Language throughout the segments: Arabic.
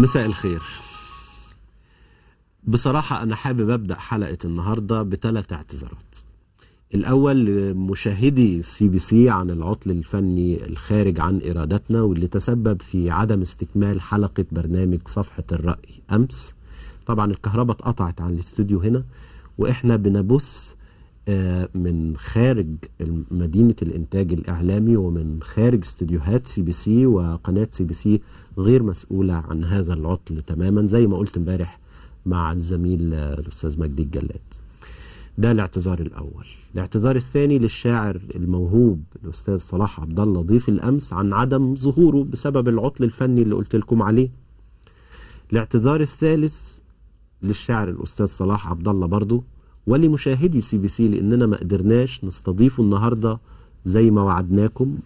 مساء الخير. بصراحة أنا حابب أبدأ حلقة النهاردة بثلاث اعتذارات. الأول لمشاهدي سي بي سي عن العطل الفني الخارج عن إرادتنا واللي تسبب في عدم استكمال حلقة برنامج صفحة الرأي أمس. طبعا الكهرباء اتقطعت عن الاستوديو هنا وإحنا بنبث من خارج مدينة الإنتاج الإعلامي ومن خارج استوديوهات سي بي سي وقناة سي بي سي غير مسؤولة عن هذا العطل تماما زي ما قلت امبارح مع الزميل الأستاذ مجدي الجلاد. ده الاعتذار الأول. الاعتذار الثاني للشاعر الموهوب الأستاذ صلاح عبد الله ضيف الأمس عن عدم ظهوره بسبب العطل الفني اللي قلت لكم عليه. الاعتذار الثالث للشاعر الأستاذ صلاح عبد الله برضه ولمشاهدي سي بي سي لأننا ما قدرناش نستضيفه النهارده زي ما وعدناكم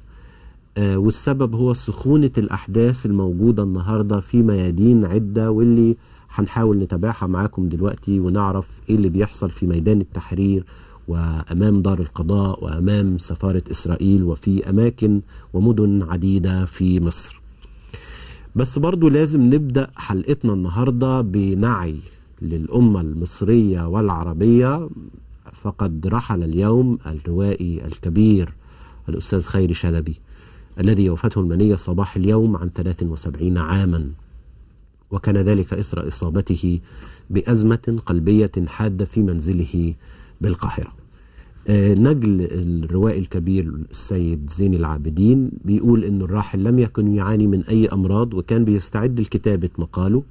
آه والسبب هو سخونة الأحداث الموجودة النهارده في ميادين عدة واللي هنحاول نتابعها معاكم دلوقتي ونعرف إيه اللي بيحصل في ميدان التحرير وأمام دار القضاء وأمام سفارة إسرائيل وفي أماكن ومدن عديدة في مصر. بس برضو لازم نبدأ حلقتنا النهارده بنعي للأمة المصرية والعربية فقد رحل اليوم الروائي الكبير الأستاذ خيري شلبي الذي وفاته المنية صباح اليوم عن 73 عاما. وكان ذلك إثر إصابته بأزمة قلبية حادة في منزله بالقاهرة. آه، نجل الروائي الكبير السيد زين العابدين بيقول أن الراحل لم يكن يعاني من أي أمراض وكان بيستعد لكتابة مقاله.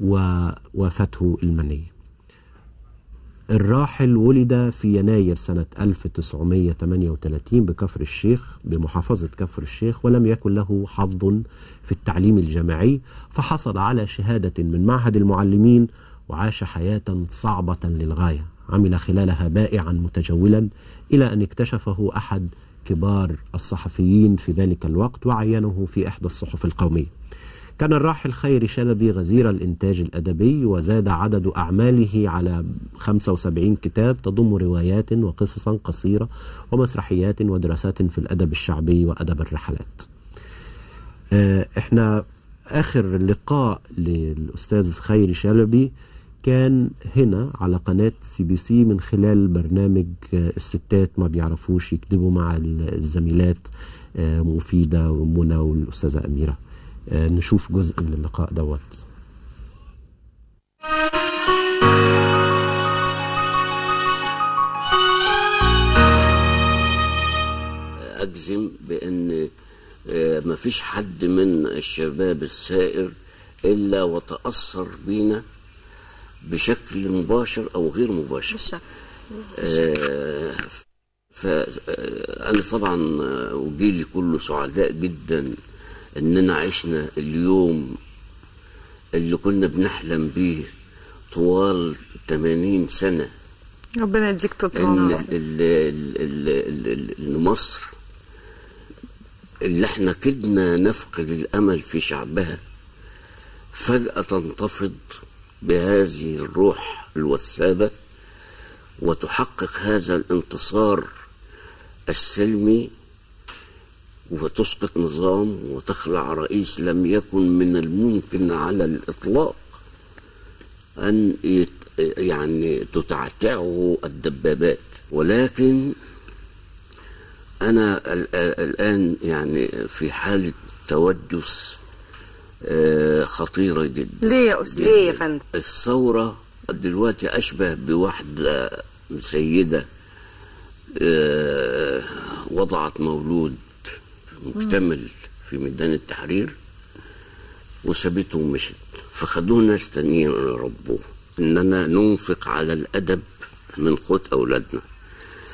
ووافته المنية. الراحل ولد في يناير سنة 1938 بكفر الشيخ بمحافظة كفر الشيخ ولم يكن له حظ في التعليم الجامعي فحصل على شهادة من معهد المعلمين وعاش حياة صعبة للغاية. عمل خلالها بائعا متجولا إلى أن اكتشفه أحد كبار الصحفيين في ذلك الوقت وعينه في إحدى الصحف القومية. كان الراحل خيري شلبي غزير الإنتاج الأدبي وزاد عدد أعماله على 75 كتاب تضم روايات وقصصا قصيرة ومسرحيات ودراسات في الأدب الشعبي وأدب الرحلات. آه، إحنا آخر لقاء للأستاذ خيري شلبي كان هنا على قناة سي بي سي من خلال برنامج الستات ما بيعرفوش يكتبوا مع الزميلات آه، مفيدة ومنى والأستاذة أميرة. نشوف جزء من اللقاء دوت. أجزم بأن آه، ما فيش حد من الشباب السائر إلا وتأثر بينا بشكل مباشر أو غير مباشر. بالشك آه، فأنا طبعا آه، وجيلي كله سعداء جدا إننا عشنا اليوم اللي كنا بنحلم بيه طوال 80 سنة. ربنا يديك طول إن العمر ال- ال- ال- ال- ال- مصر اللي إحنا كدنا نفقد الامل في شعبها فجأة تنتفض بهذه الروح الوثابة وتحقق هذا الانتصار السلمي وتسقط نظام وتخلع رئيس لم يكن من الممكن على الإطلاق أن يعني تتعتعه الدبابات. ولكن أنا ال- ال- الآن يعني في حالة توجس آه، خطيرة جدا. ليه يا أستاذ؟ ليه يا فندم؟ الثورة دلوقتي أشبه بواحدة سيدة آه، وضعت مولود مكتمل في ميدان التحرير وسابته ومشت. فخدوه ناس تانيين ربوه إننا ننفق على الأدب من قوت أولادنا.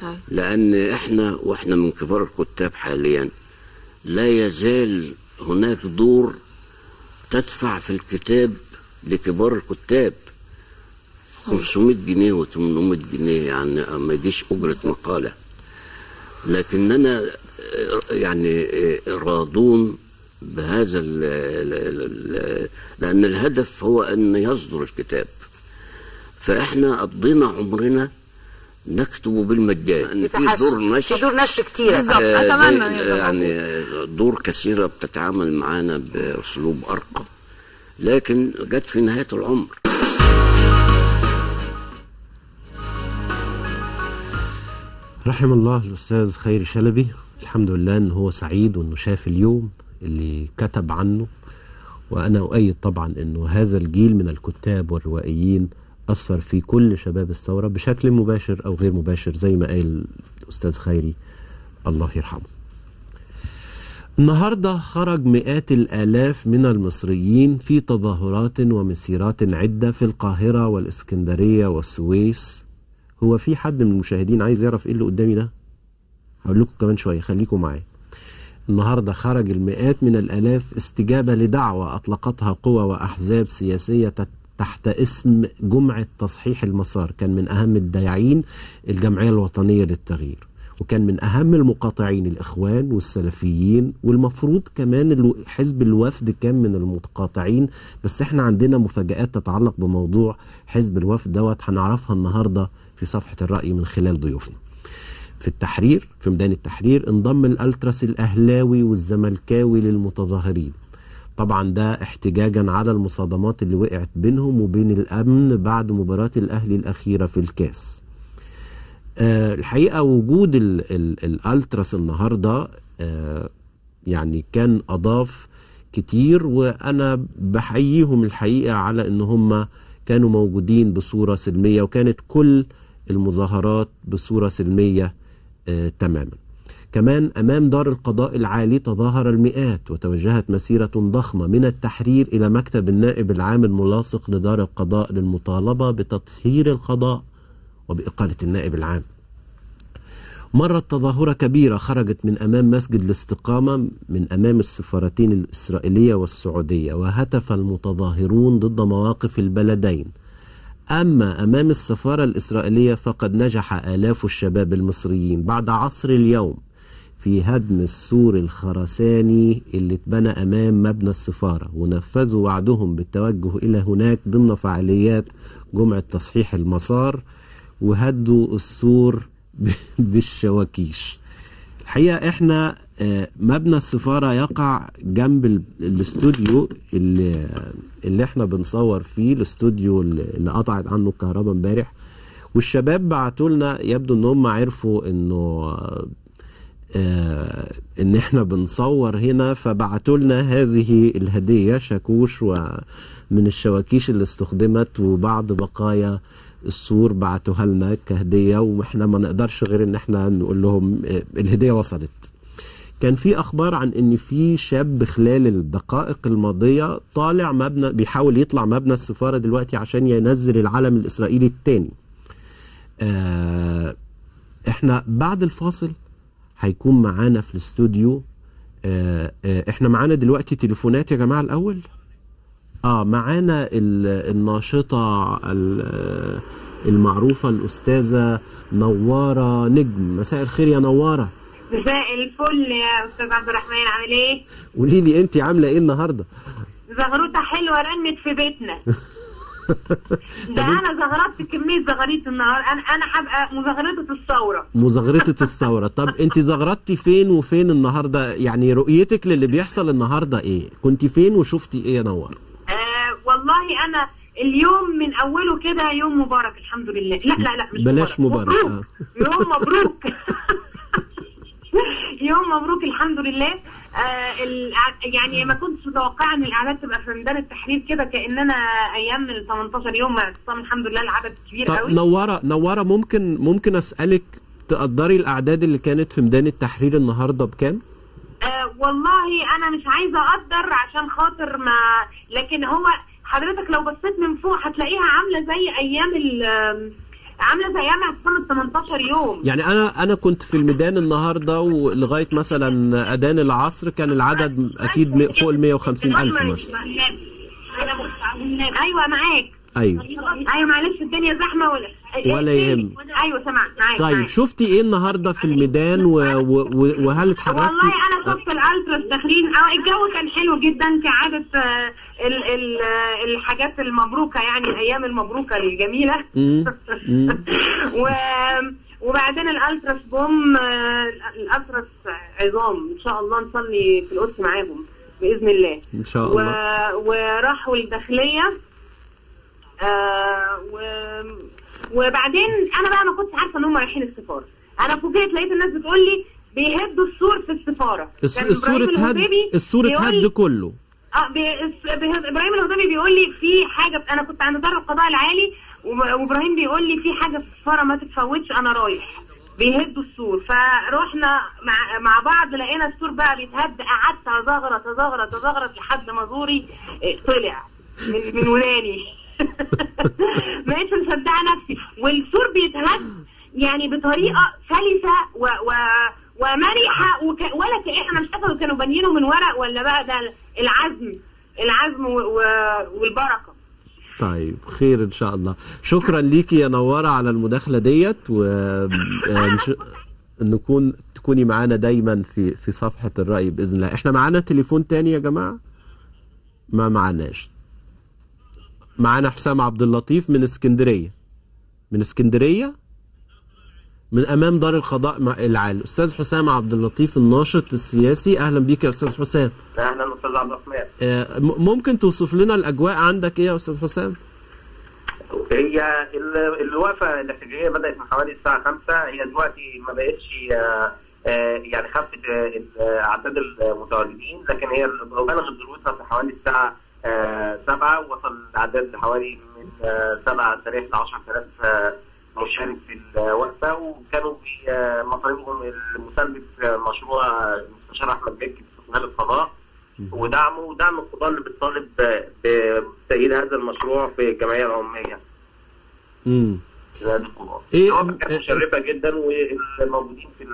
صحيح. لأن إحنا وإحنا من كبار الكتاب حاليا لا يزال هناك دور تدفع في الكتاب لكبار الكتاب. 500 جنيه و800 جنيه يعني ما يجيش أجرة مقالة. لكننا يعني آه، راضون بهذا ال ال ال لأن الهدف هو أن يصدر الكتاب. فإحنا قضينا عمرنا نكتب بالمجان. إن في. دور نشر. في دور نشر كتير. بالظبط. آه، إن يبقى يعني دور كثيرة بتتعامل معانا بأسلوب أرقى. لكن جت في نهاية العمر. رحم الله الأستاذ خيري شلبي. الحمد لله أنه هو سعيد وأنه شاف اليوم اللي كتب عنه. وأنا أؤيد طبعا أنه هذا الجيل من الكتاب والروائيين أثر في كل شباب الثورة بشكل مباشر أو غير مباشر زي ما قال الأستاذ خيري الله يرحمه. النهاردة خرج مئات الآلاف من المصريين في تظاهرات ومسيرات عدة في القاهرة والإسكندرية والسويس. هو في حد من المشاهدين عايز يعرف إيه اللي قدامي ده؟ هقول لكم كمان شوية خليكم معايا. النهارده خرج المئات من الآلاف استجابة لدعوة أطلقتها قوى وأحزاب سياسية تحت اسم جمعة تصحيح المسار. كان من أهم الداعين الجمعية الوطنية للتغيير. وكان من أهم المقاطعين الإخوان والسلفيين والمفروض كمان حزب الوفد كان من المتقاطعين. بس إحنا عندنا مفاجآت تتعلق بموضوع حزب الوفد دوت هنعرفها النهارده في صفحة الرأي من خلال ضيوفنا. في التحرير في ميدان التحرير انضم الألتراس الأهلاوي والزملكاوي للمتظاهرين. طبعا ده احتجاجا على المصادمات اللي وقعت بينهم وبين الأمن بعد مباراة الأهلي الأخيرة في الكاس. آه الحقيقة وجود ال ال الألتراس النهارده آه يعني كان أضاف كتير وأنا بحييهم الحقيقة على إن هم كانوا موجودين بصورة سلمية وكانت كل المظاهرات بصورة سلمية تماما. كمان أمام دار القضاء العالي تظاهر المئات وتوجهت مسيرة ضخمة من التحرير إلى مكتب النائب العام الملاصق لدار القضاء للمطالبة بتطهير القضاء وبإقالة النائب العام. مرت تظاهرة كبيرة خرجت من أمام مسجد الاستقامة من أمام السفارتين الإسرائيلية والسعودية وهتف المتظاهرون ضد مواقف البلدين. أما أمام السفارة الإسرائيلية فقد نجح آلاف الشباب المصريين بعد عصر اليوم في هدم السور الخرساني اللي اتبنى أمام مبنى السفارة ونفذوا وعدهم بالتوجه إلى هناك ضمن فعاليات جمعة تصحيح المسار وهدوا السور بالشواكيش. الحقيقة إحنا آه، مبنى السفارة يقع جنب ال- الاستوديو اللي, اللي إحنا بنصور فيه الاستوديو اللي قطعت عنه الكهرباء امبارح. والشباب بعتوا لنا يبدو ان هم عرفوا انه آه ان إحنا بنصور هنا فبعتوا لنا هذه الهدية شاكوش ومن الشواكيش اللي استخدمت وبعض بقايا السور بعتوها لنا كهدية وإحنا ما نقدرش غير إن إحنا نقول لهم آه، الهدية وصلت. كان في أخبار عن إن في شاب خلال الدقائق الماضية طالع مبنى بيحاول يطلع مبنى السفارة دلوقتي عشان ينزل العلم الإسرائيلي الثاني آه إحنا بعد الفاصل هيكون معانا في الاستوديو آه آه إحنا معانا دلوقتي تليفونات يا جماعة الأول؟ آه معانا ال- الناشطة ال- المعروفة الأستاذة نوارة نجم. مساء الخير يا نوارة. مساء الفل يا أستاذ عبد الرحمن عامل إيه؟ قولي لي انت عاملة إيه النهارده؟ زغروطه حلوة رنت في بيتنا. ده أنا زغرطت كمية زغاريط النهار أنا أنا هبقى مزغرطة الثورة. مزغرطة الثورة. طب انت زغرطتي فين وفين النهاردة؟ يعني رؤيتك للي بيحصل النهاردة إيه؟ كنت فين وشفتي إيه يا نور آه والله أنا اليوم من أوله كده يوم مبارك الحمد لله. لا لا لا مش بلاش مبارك، مبروك. آه. يوم مبروك. يوم مبروك الحمد لله. آه يعني ما كنتش متوقعة إن الاعداد تبقى في ميدان التحرير كده كأننا أيام ال 18 يوم اعتصام الحمد لله العدد كبير قوي. نورة نورة ممكن ممكن أسألك تقدري الأعداد اللي كانت في ميدان التحرير النهاردة بكام؟ آه والله أنا مش عايزة أقدر عشان خاطر ما لكن هو حضرتك لو بصيت من فوق هتلاقيها عاملة زي أيام ال عاملة زي اعتصام ال 18 يوم. يعني أنا أنا كنت في الميدان النهاردة ولغاية مثلا أذان العصر كان العدد أكيد فوق ال 150 ألف مثلا. أيوه معاك. أيوه. أيوه معلش الدنيا زحمة ولا ولا يهمك. أيوه سمعت معاك طيب معاك. شفتي إيه النهاردة في الميدان و... و... وهل اتحركتي؟ والله أنا شفت الألتراس داخلين. أه الجو كان حلو جدا كعادة آه، ال ال الحاجات المبروكة يعني الأيام المبروكة الجميلة. و وبعدين الألتراس بوم الألتراس عظام. إن شاء الله نصلي في القدس معاهم بإذن الله. إن شاء و... الله وراحوا الداخلية. آه و... وبعدين أنا بقى ما كنتش عارفة إن هم رايحين السفارة. أنا فوجئت لقيت الناس بتقول لي بيهدوا السور في السفارة. السور اتهد السور اتهد كله. إبراهيم الهضيبي بيقول لي في حاجة أنا كنت عند دار القضاء العالي وإبراهيم بيقول لي في حاجة في السفاره ما تتفوتش أنا رايح. بيهدوا السور. فروحنا مع مع بعض لقينا السور بقى بيتهد قعدت ازغرط ازغرط ازغرط لحد ما زوري آه، طلع من من وداني ما بقتش مصدقة نفسي. والسور بيتهد يعني بطريقة سلسة و, و ومرحة. ولا كأن أنا مش فاكرة كانوا بانيينه من ورق ولا بقى ده العزم العزم. والبركة. طيب خير إن شاء الله. شكرا ليكي يا نوارة على المداخلة ديت و آه، نكون تكوني معانا دايما في في صفحة الرأي بإذن الله. إحنا معانا تليفون تاني يا جماعة؟ ما معناش. معانا حسام عبد اللطيف من اسكندرية. من اسكندرية؟ من أمام دار القضاء مع العالي أستاذ حسام عبد اللطيف الناشط السياسي أهلا بيك يا أستاذ حسام. أهلا أستاذ عبد الرحمن. آه، ممكن توصف لنا الأجواء عندك إيه يا أستاذ حسام؟ هي ال- الوقفة الاحتجاجية بدأت من حوالي الساعة 5 هي دلوقتي ما بقتش آه، آه، يعني خفت أعداد المتواجدين لكن هي بلغت ذروتها في حوالي الساعة 7 وصل الأعداد لحوالي من 7000 ل 10000 آه، مشارك في الوقفه وكانوا آه، مطالبهم المساندة مشروع المستشار أحمد مكي في استقلال القضاء ودعمه ودعم القضاة اللي بتطالب بتأييد هذا المشروع في الجمعية العمومية. امم نادي القضاة. إيه- كانت إيه- مشرفة جدا والموجودين في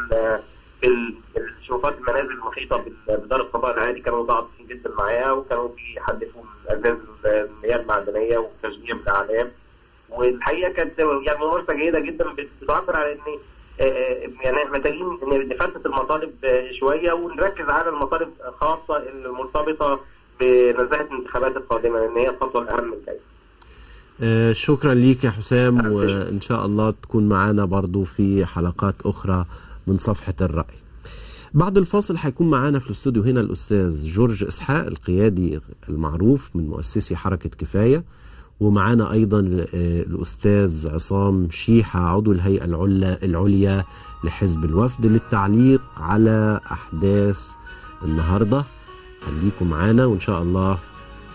في ال- في الشرفات المنازل المحيطة بال- بدار القضاء العالي كانوا متعاطفين جدا معايا وكانوا بيحدثوا الأزاز المياه المعدنية والتشجيع بالأعلام والحقيقة كانت يعني ممارسة جيدة جدا بت- بتعبر على إن آه، آه، يعني إحنا محتاجين نفتت المطالب آه، شوية ونركز على المطالب خاصة المرتبطة بنزاهة الانتخابات القادمة لأن هي الخطوة الأهم الجاية. آه، شكرا ليك يا حسام وإن شاء الله تكون معانا برضو في حلقات أخرى من صفحة الرأي. بعد الفاصل هيكون معانا في الاستوديو هنا الأستاذ جورج إسحاق القيادي المعروف من مؤسسي حركة كفاية. ومعانا أيضا آه، الأستاذ عصام شيحة عضو الهيئة العليا العليا لحزب الوفد للتعليق على أحداث النهارده. خليكم معانا وإن شاء الله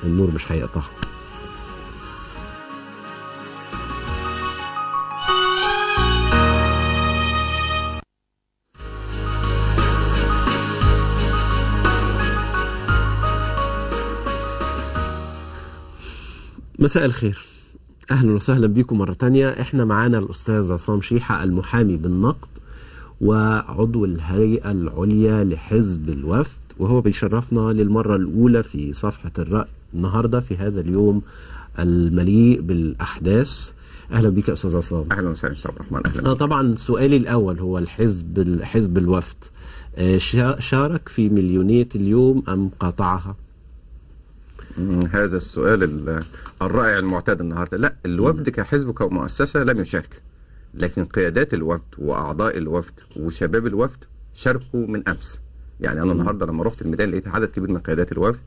النور مش هيقطعكم. مساء الخير. أهلا وسهلا بكم مرة تانية. إحنا معانا الاستاذ عصام شيحة المحامي بالنقد وعضو الهيئة العليا لحزب الوفد وهو بيشرفنا للمرة الأولى في صفحة الرأي النهارده في هذا اليوم المليء بالأحداث. أهلا بك يا أستاذ عصام. أهلا وسهلا أستاذ عبد الرحمن. أهلا آه طبعا سؤالي الأول هو الحزب حزب الوفد آه، شا- شارك في مليونية اليوم أم قاطعها هذا السؤال ال- الرائع المعتاد النهارده. لا الوفد كحزب كمؤسسه لم يشارك. لكن قيادات الوفد وأعضاء الوفد وشباب الوفد شاركوا من أمس. يعني أنا النهارده لما رحت الميدان لقيت عدد كبير من قيادات الوفد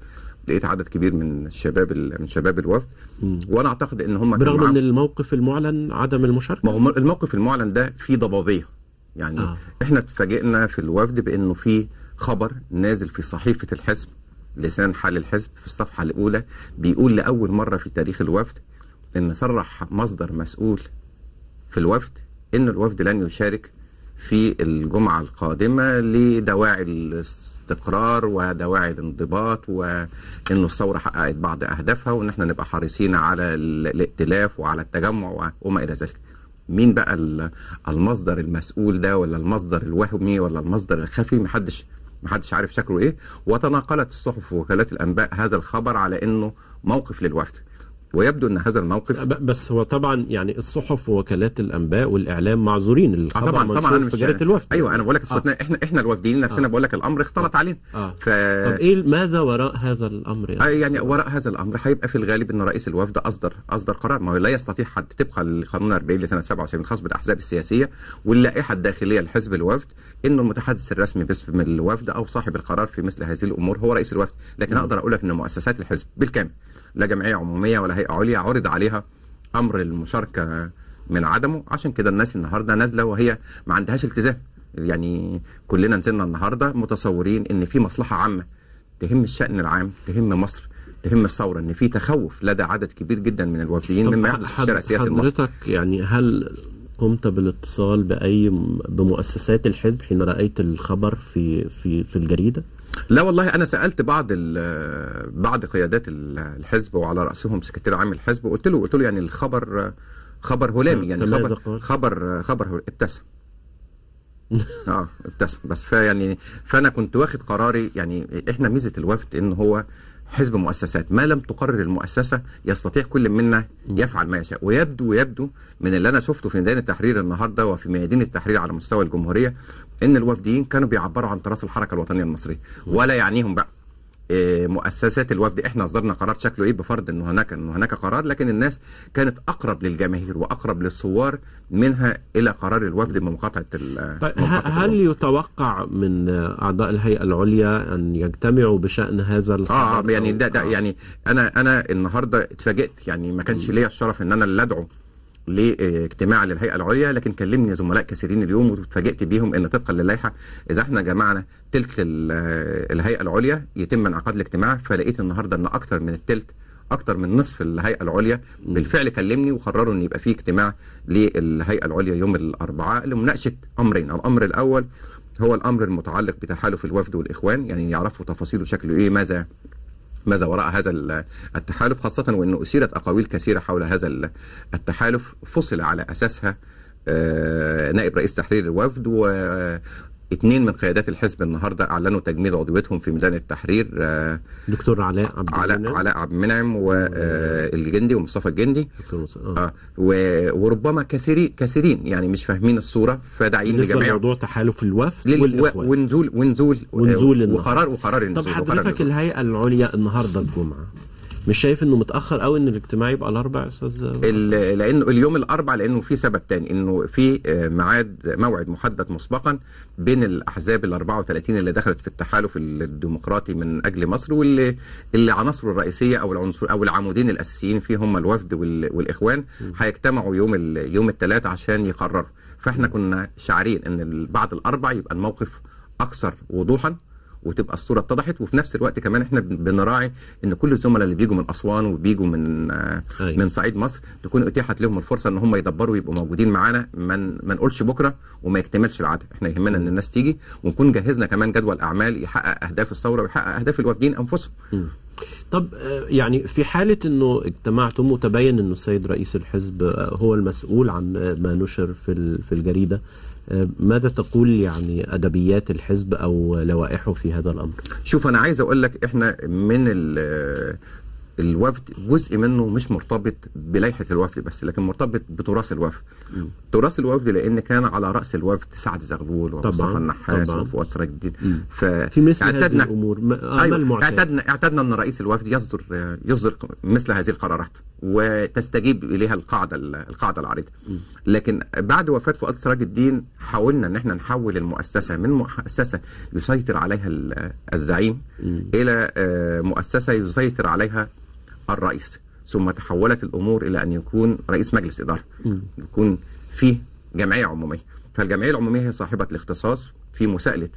لقيت عدد كبير من شباب ال- من شباب الوفد. وأنا أعتقد إن هم برغم ان الموقف المعلن عدم المشاركة؟ ما هو الموقف المعلن ده فيه ضبابية. يعني. آه. إحنا اتفاجئنا في الوفد بإنه في خبر نازل في صحيفة الحزب لسان حال الحزب في الصفحة الأولى بيقول لأول مرة في تاريخ الوفد إن صرح مصدر مسؤول في الوفد إن الوفد لن يشارك في الجمعة القادمة لدواعي الاستقرار ودواعي الانضباط وانه الثورة حققت بعض أهدافها وإن إحنا نبقى حريصين على ال- الائتلاف وعلى التجمع وما إلى ذلك. مين بقى ال- المصدر المسؤول ده ولا المصدر الوهمي ولا المصدر الخفي محدش محدش عارف شكله إيه. وتناقلت الصحف ووكالات الأنباء هذا الخبر على إنه موقف للوفد. ويبدو أن هذا الموقف بس هو طبعا يعني الصحف ووكالات الأنباء والإعلام معذورين. الخبر طبعا طبعا أنا في مش جريده الوفد. أيوه أنا بقول لك آه. آه. إحنا إحنا الوافدين نفسنا آه. بقول لك الأمر اختلط علينا. آه. ف طب إيه ماذا وراء هذا الأمر آه يعني وراء هذا الأمر هيبقى في الغالب إن رئيس الوفد أصدر أصدر قرار ما هو لا يستطيع حد طبقا للقانون 40 لسنة 77 الخاص بالأحزاب السياسية واللائحة الداخلية لحزب الوفد إنه المتحدث الرسمي باسم الوفد أو صاحب القرار في مثل هذه الأمور هو رئيس الوفد. لكن أقدر أقول لك إن مؤسسات الحزب بالكامل لا جمعية عمومية ولا هيئة عليا عرض عليها أمر المشاركة من عدمه. عشان كده الناس النهارده نازلة وهي ما عندهاش التزام. يعني كلنا نزلنا النهارده متصورين إن في مصلحة عامة. تهم الشأن العام تهم مصر تهم الثورة إن في تخوف لدى عدد كبير جدا من الوافدين مما يحدث في الشارع السياسي المصري. حضرتك يعني هل قمت بالاتصال بأي بمؤسسات الحزب حين رأيت الخبر في في في الجريدة؟ لا والله أنا سألت بعض ال- بعض قيادات ال- الحزب وعلى رأسهم سكرتير عام الحزب وقلت له قلت له يعني الخبر خبر هلامي يعني خبر؟ خبر خبر ابتسم آه ابتسم بس فيعني فأنا كنت واخد قراري يعني إحنا ميزة الوفد إن هو حزب مؤسسات. ما لم تقرر المؤسسة يستطيع كل منا يفعل ما يشاء. ويبدو يبدو من اللي أنا شفته في ميدان التحرير النهارده وفي ميادين التحرير على مستوى الجمهورية إن الوفديين كانوا بيعبروا عن تراث الحركة الوطنية المصرية. ولا يعنيهم بقى. مؤسسات الوفد إحنا اصدرنا قرار شكله إيه بفرض إنه هناك إنه هناك قرار لكن الناس كانت أقرب للجماهير وأقرب للثوار منها إلى قرار الوفد بمقاطعه ال- طيب هل الوفد. يتوقع من أعضاء الهيئة العليا أن يجتمعوا بشأن هذا الخبر آه آه، يعني أو- ده, ده آه. يعني أنا أنا النهارده اتفاجئت يعني ما كانش ليا الشرف إن أنا اللي أدعو لاجتماع للهيئة العليا لكن كلمني زملاء كثيرين اليوم واتفاجئت بيهم إن طبقا للائحة. إذا إحنا جمعنا تلت ال- الهيئة العليا يتم انعقاد الاجتماع فلقيت النهارده إن أكتر من التلت أكتر من نصف الهيئة العليا بالفعل كلمني وقرروا إن يبقى في اجتماع للهيئة العليا يوم الأربعاء لمناقشة أمرين. الأمر الأول هو الأمر المتعلق بتحالف الوفد والإخوان يعني يعرفوا تفاصيله شكله إيه ماذا ماذا وراء هذا ال- التحالف خاصة وأنه أثيرت أقاويل كثيرة حول هذا ال- التحالف فصل على أساسها آه، نائب رئيس تحرير الوفد واثنين من قيادات الحزب النهارده أعلنوا تجميد عضويتهم في ميزان التحرير آه، دكتور علاء عبد علاء المنعم. علاء عبد المنعم والجندي ومصطفى الجندي آه. آه وربما كثيرين كثيرين يعني مش فاهمين الصورة بالنسبة لجميع لموضوع تحالف الوفد والإخوان ونزول ونزول ونزول النهار. وقرار وقرار طب النزول وقرار حضرتك النزول. الهيئة العليا النهارده الجمعة مش شايف إنه متأخر قوي إن الاجتماع يبقى الاربع يا أستاذ لأنه اليوم الأربع لأنه في سبب تاني إنه في آه، ميعاد موعد محدد مسبقا بين الأحزاب ال 34 اللي دخلت في التحالف الديمقراطي من أجل مصر واللي اللي عناصره الرئيسية أو العنصر أو العمودين الأساسيين فيه هم الوفد وال- والإخوان هيجتمعوا يوم يوم الثلاث عشان يقرروا. فإحنا كنا شاعرين إن بعد الأربع يبقى الموقف أكثر وضوحا. وتبقى الصورة اتضحت. وفي نفس الوقت كمان إحنا بن- بنراعي إن كل الزملاء اللي بيجوا من أسوان وبيجوا من آه، أيوة. من صعيد مصر تكون اتيحت لهم الفرصة إن هم يدبروا يبقوا موجودين معانا. ما ما نقولش بكرة وما يكتملش العدد إحنا يهمنا إن الناس تيجي ونكون جهزنا كمان جدول أعمال يحقق أهداف الثورة ويحقق أهداف الوافدين أنفسهم. طب آه، يعني في حالة إنه اجتمعتم وتبين إنه السيد رئيس الحزب آه، هو المسؤول عن ما نشر في في الجريدة ماذا تقول يعني أدبيات الحزب أو لوائحه في هذا الأمر؟ شوف أنا عايز أقول لك إحنا من ال- الوفد جزء منه مش مرتبط بلائحة الوفد بس لكن مرتبط بتراث الوفد تراث الوفد لأن كان على رأس الوفد سعد زغلول ومصطفى النحاس. وفؤاد سراج الدين. ف في مثل هذه اعتدنا- الأمور م- اعمال أيوه معتادة اعتدنا اعتدنا أن رئيس الوفد يصدر يصدر مثل هذه القرارات وتستجيب إليها القاعدة القاعدة العريضة. لكن بعد وفاة فؤاد سراج الدين حاولنا إن إحنا نحول المؤسسة من مؤسسة يسيطر عليها ال- الزعيم إلى آه، مؤسسة يسيطر عليها الرئيس. ثم تحولت الأمور إلى أن يكون رئيس مجلس إدارة. يكون فيه جمعية عمومية. فالجمعية العمومية هي صاحبة الاختصاص في مساءلة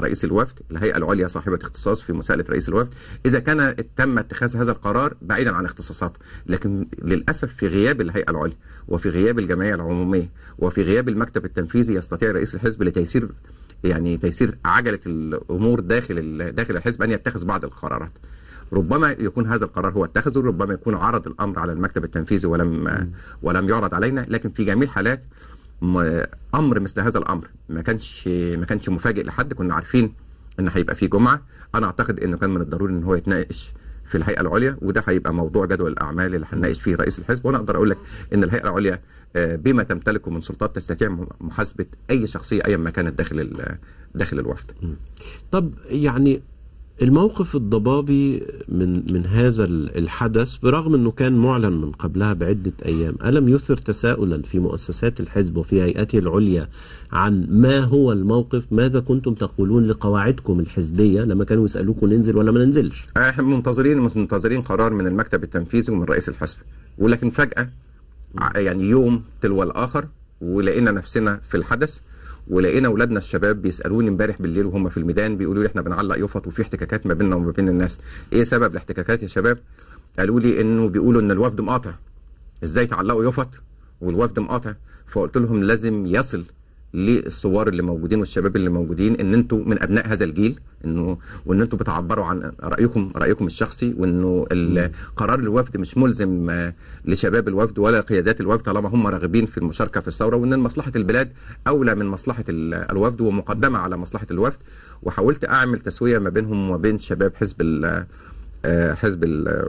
رئيس الوفد الهيئة العليا صاحبة اختصاص في مساءلة رئيس الوفد. إذا كان تم اتخاذ هذا القرار بعيدا عن اختصاصاته لكن للأسف في غياب الهيئة العليا وفي غياب الجمعية العمومية وفي غياب المكتب التنفيذي يستطيع رئيس الحزب لتيسير يعني تيسير عجلة الأمور داخل داخل الحزب أن يتخذ بعض القرارات. ربما يكون هذا القرار هو اتخذه ربما يكون عرض الأمر على المكتب التنفيذي ولم ولم يعرض علينا لكن في جميع الحالات أمر مثل هذا الأمر. ما كانش ما كانش مفاجئ لحد. كنا عارفين إن هيبقى في جمعة. أنا أعتقد إنه كان من الضروري إن هو يتناقش في الهيئة العليا وده هيبقى موضوع جدول الأعمال اللي هنناقش فيه رئيس الحزب. وأنا أقدر أقول لك إن الهيئة العليا آه، بما تمتلكه من سلطات تستطيع محاسبة أي شخصية ايا ما كانت داخل داخل الوفد. طب يعني الموقف الضبابي من من هذا ال- الحدث برغم إنه كان معلن من قبلها بعدة أيام، ألم يثر تساؤلا في مؤسسات الحزب وفي هيئته العليا عن ما هو الموقف؟ ماذا كنتم تقولون لقواعدكم الحزبية لما كانوا يسألوكم ننزل ولا ما ننزلش؟ إحنا منتظرين منتظرين قرار من المكتب التنفيذي ومن رئيس الحزب ولكن ع- يعني يوم تلو الآخر ولقينا نفسنا في الحدث ولقينا اولادنا الشباب بيسألوني امبارح بالليل وهم في الميدان بيقولوا لي إحنا بنعلق يفط وفي احتكاكات ما بيننا وما بين الناس. إيه سبب الاحتكاكات يا شباب؟ قالوا لي إنه بيقولوا إن الوفد مقاطع. إزاي تعلقوا يفط والوفد مقاطع؟ فقلت لهم لازم يصل للثوار اللي موجودين والشباب اللي موجودين إن أنتوا من أبناء هذا الجيل إنه وإن أنتوا بتعبروا عن رأيكم رأيكم الشخصي وإنه قرار الوفد مش ملزم آه، لشباب الوفد ولا قيادات الوفد طالما هم راغبين في المشاركة في الثورة وإن مصلحة البلاد أولى من مصلحة ال- الوفد ومقدمة على مصلحة الوفد. وحاولت أعمل تسوية ما بينهم وما بين شباب حزب ال- آه، حزب ال-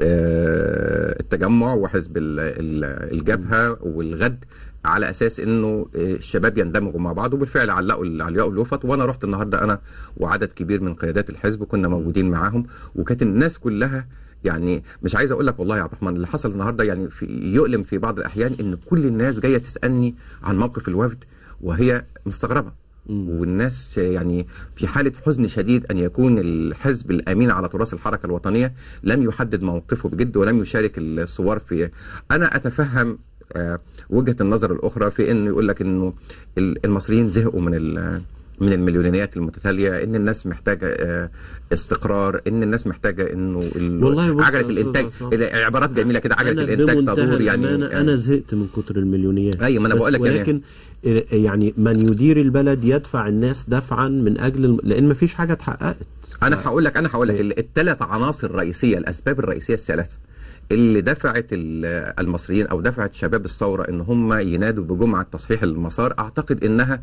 آه، التجمع وحزب ال- ال- الجبهة والغد. على أساس إنه آه، الشباب يندمجوا مع بعض وبالفعل علقوا علقوا الوفط وأنا رحت النهارده أنا وعدد كبير من قيادات الحزب كنا موجودين معاهم وكانت الناس كلها يعني مش عايز أقول لك والله يا عبد الرحمن اللي حصل النهارده يعني في يؤلم في بعض الأحيان إن كل الناس جاية تسألني عن موقف الوفد وهي مستغربة. والناس يعني في حالة حزن شديد أن يكون الحزب الأمين على تراث الحركة الوطنية لم يحدد موقفه بجد ولم يشارك الثوار في أنا أتفهم آه، وجهة النظر الأخرى في أنه يقول لك ال- المصريين زهقوا من من المليونيات المتتالية إن الناس محتاجة آه، استقرار إن الناس محتاجة إنه ال- والله أستاذ الانتاج. عبارات جميلة كده أنا الإنتاج تدور يعني أنا زهقت من كتر المليونيات أيوة، ما بس بقول لك يعني- ولكن آه، يعني من يدير البلد يدفع الناس دفعا من أجل الم... لأن ما فيش حاجة اتحققت أنا هقول لك أنا هقول لك إيه. الثلاث عناصر الرئيسية الأسباب الرئيسية الثلاثة اللي دفعت ال- المصريين أو دفعت شباب الثورة إن هم ينادوا بجمعة تصحيح المسار أعتقد إنها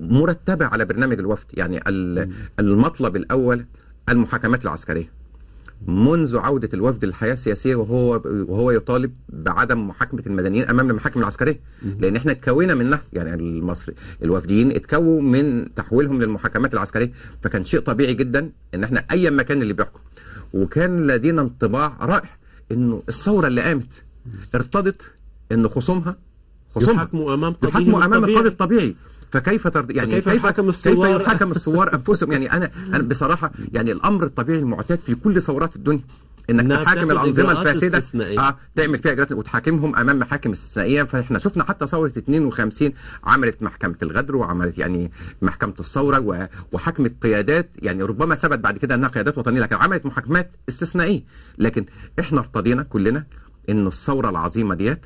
مرتبة على برنامج الوفد. يعني ال- المطلب الأول المحاكمات العسكرية. منذ عودة الوفد للحياة السياسية وهو وهو يطالب بعدم محاكمة المدنيين أمام المحاكم العسكرية. لأن إحنا اتكونا منها. يعني المصري الوفديين اتكوا من تحويلهم للمحاكمات العسكرية. فكان شيء طبيعي جدا إن إحنا أي مكان اللي بيحكم. وكان لدينا انطباع رائع. إنه الثورة اللي قامت ارتضت إن خصومها خصومها يحاكموا قاضيهم يحاكموا أمام. القاضي الطبيعي فكيف ترد يعني فكيف يحاكم كيف الثوار؟ يحاكم الثوار أنفسهم يعني أنا أنا بصراحة يعني الأمر الطبيعي المعتاد في كل ثورات الدنيا إنك تحاكم الأنظمة الفاسدة. استثنائية. آه تعمل فيها إجراءات وتحاكمهم أمام محاكم استثنائيه فإحنا شفنا حتى ثورة 52 عملت محكمة الغدر وعملت يعني محكمة الثورة وحكمت قيادات يعني ربما ثبت بعد كده إنها قيادات وطنية لكن عملت محاكمات استثنائية. لكن إحنا ارتضينا كلنا انه الثورة العظيمة ديت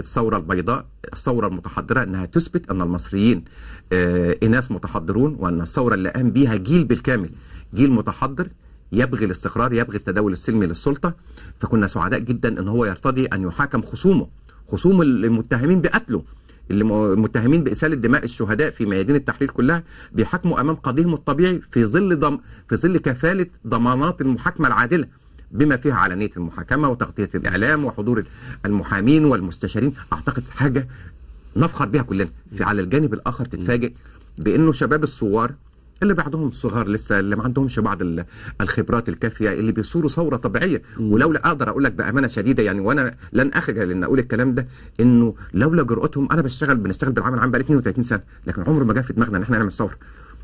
الثورة البيضاء الثورة المتحضرة أنها تثبت أن المصريين آه، إناس متحضرون وأن الثورة اللي قام بيها جيل بالكامل جيل متحضر يبغي الاستقرار يبغي التداول السلمي للسلطة فكنا سعداء جدا أن هو يرتضي أن يحاكم خصومه. خصوم المتهمين بقتله اللي م- متهمين بإسالة دماء الشهداء في ميادين التحرير كلها بيحاكموا أمام قاضيهم الطبيعي في ظل ضم في ظل كفالة ضمانات المحاكمة العادلة بما فيها علنية المحاكمة وتغطية الإعلام وحضور المحامين والمستشارين. أعتقد حاجة نفخر بها كلنا. على الجانب الآخر تتفاجئ بأنه شباب الثوار اللي بعضهم صغار لسه اللي ما عندهمش بعض ال- الخبرات الكافية اللي بيصوروا ثوره طبيعية. ولولا أقدر أقول لك بأمانة شديدة يعني وأنا لن أخجل إن أقول الكلام ده إنه لولا جرأتهم أنا بشتغل بنشتغل بالعمل العام بقالي 32 سنة لكن عمره ما جه في دماغنا إن إحنا نعمل ثوره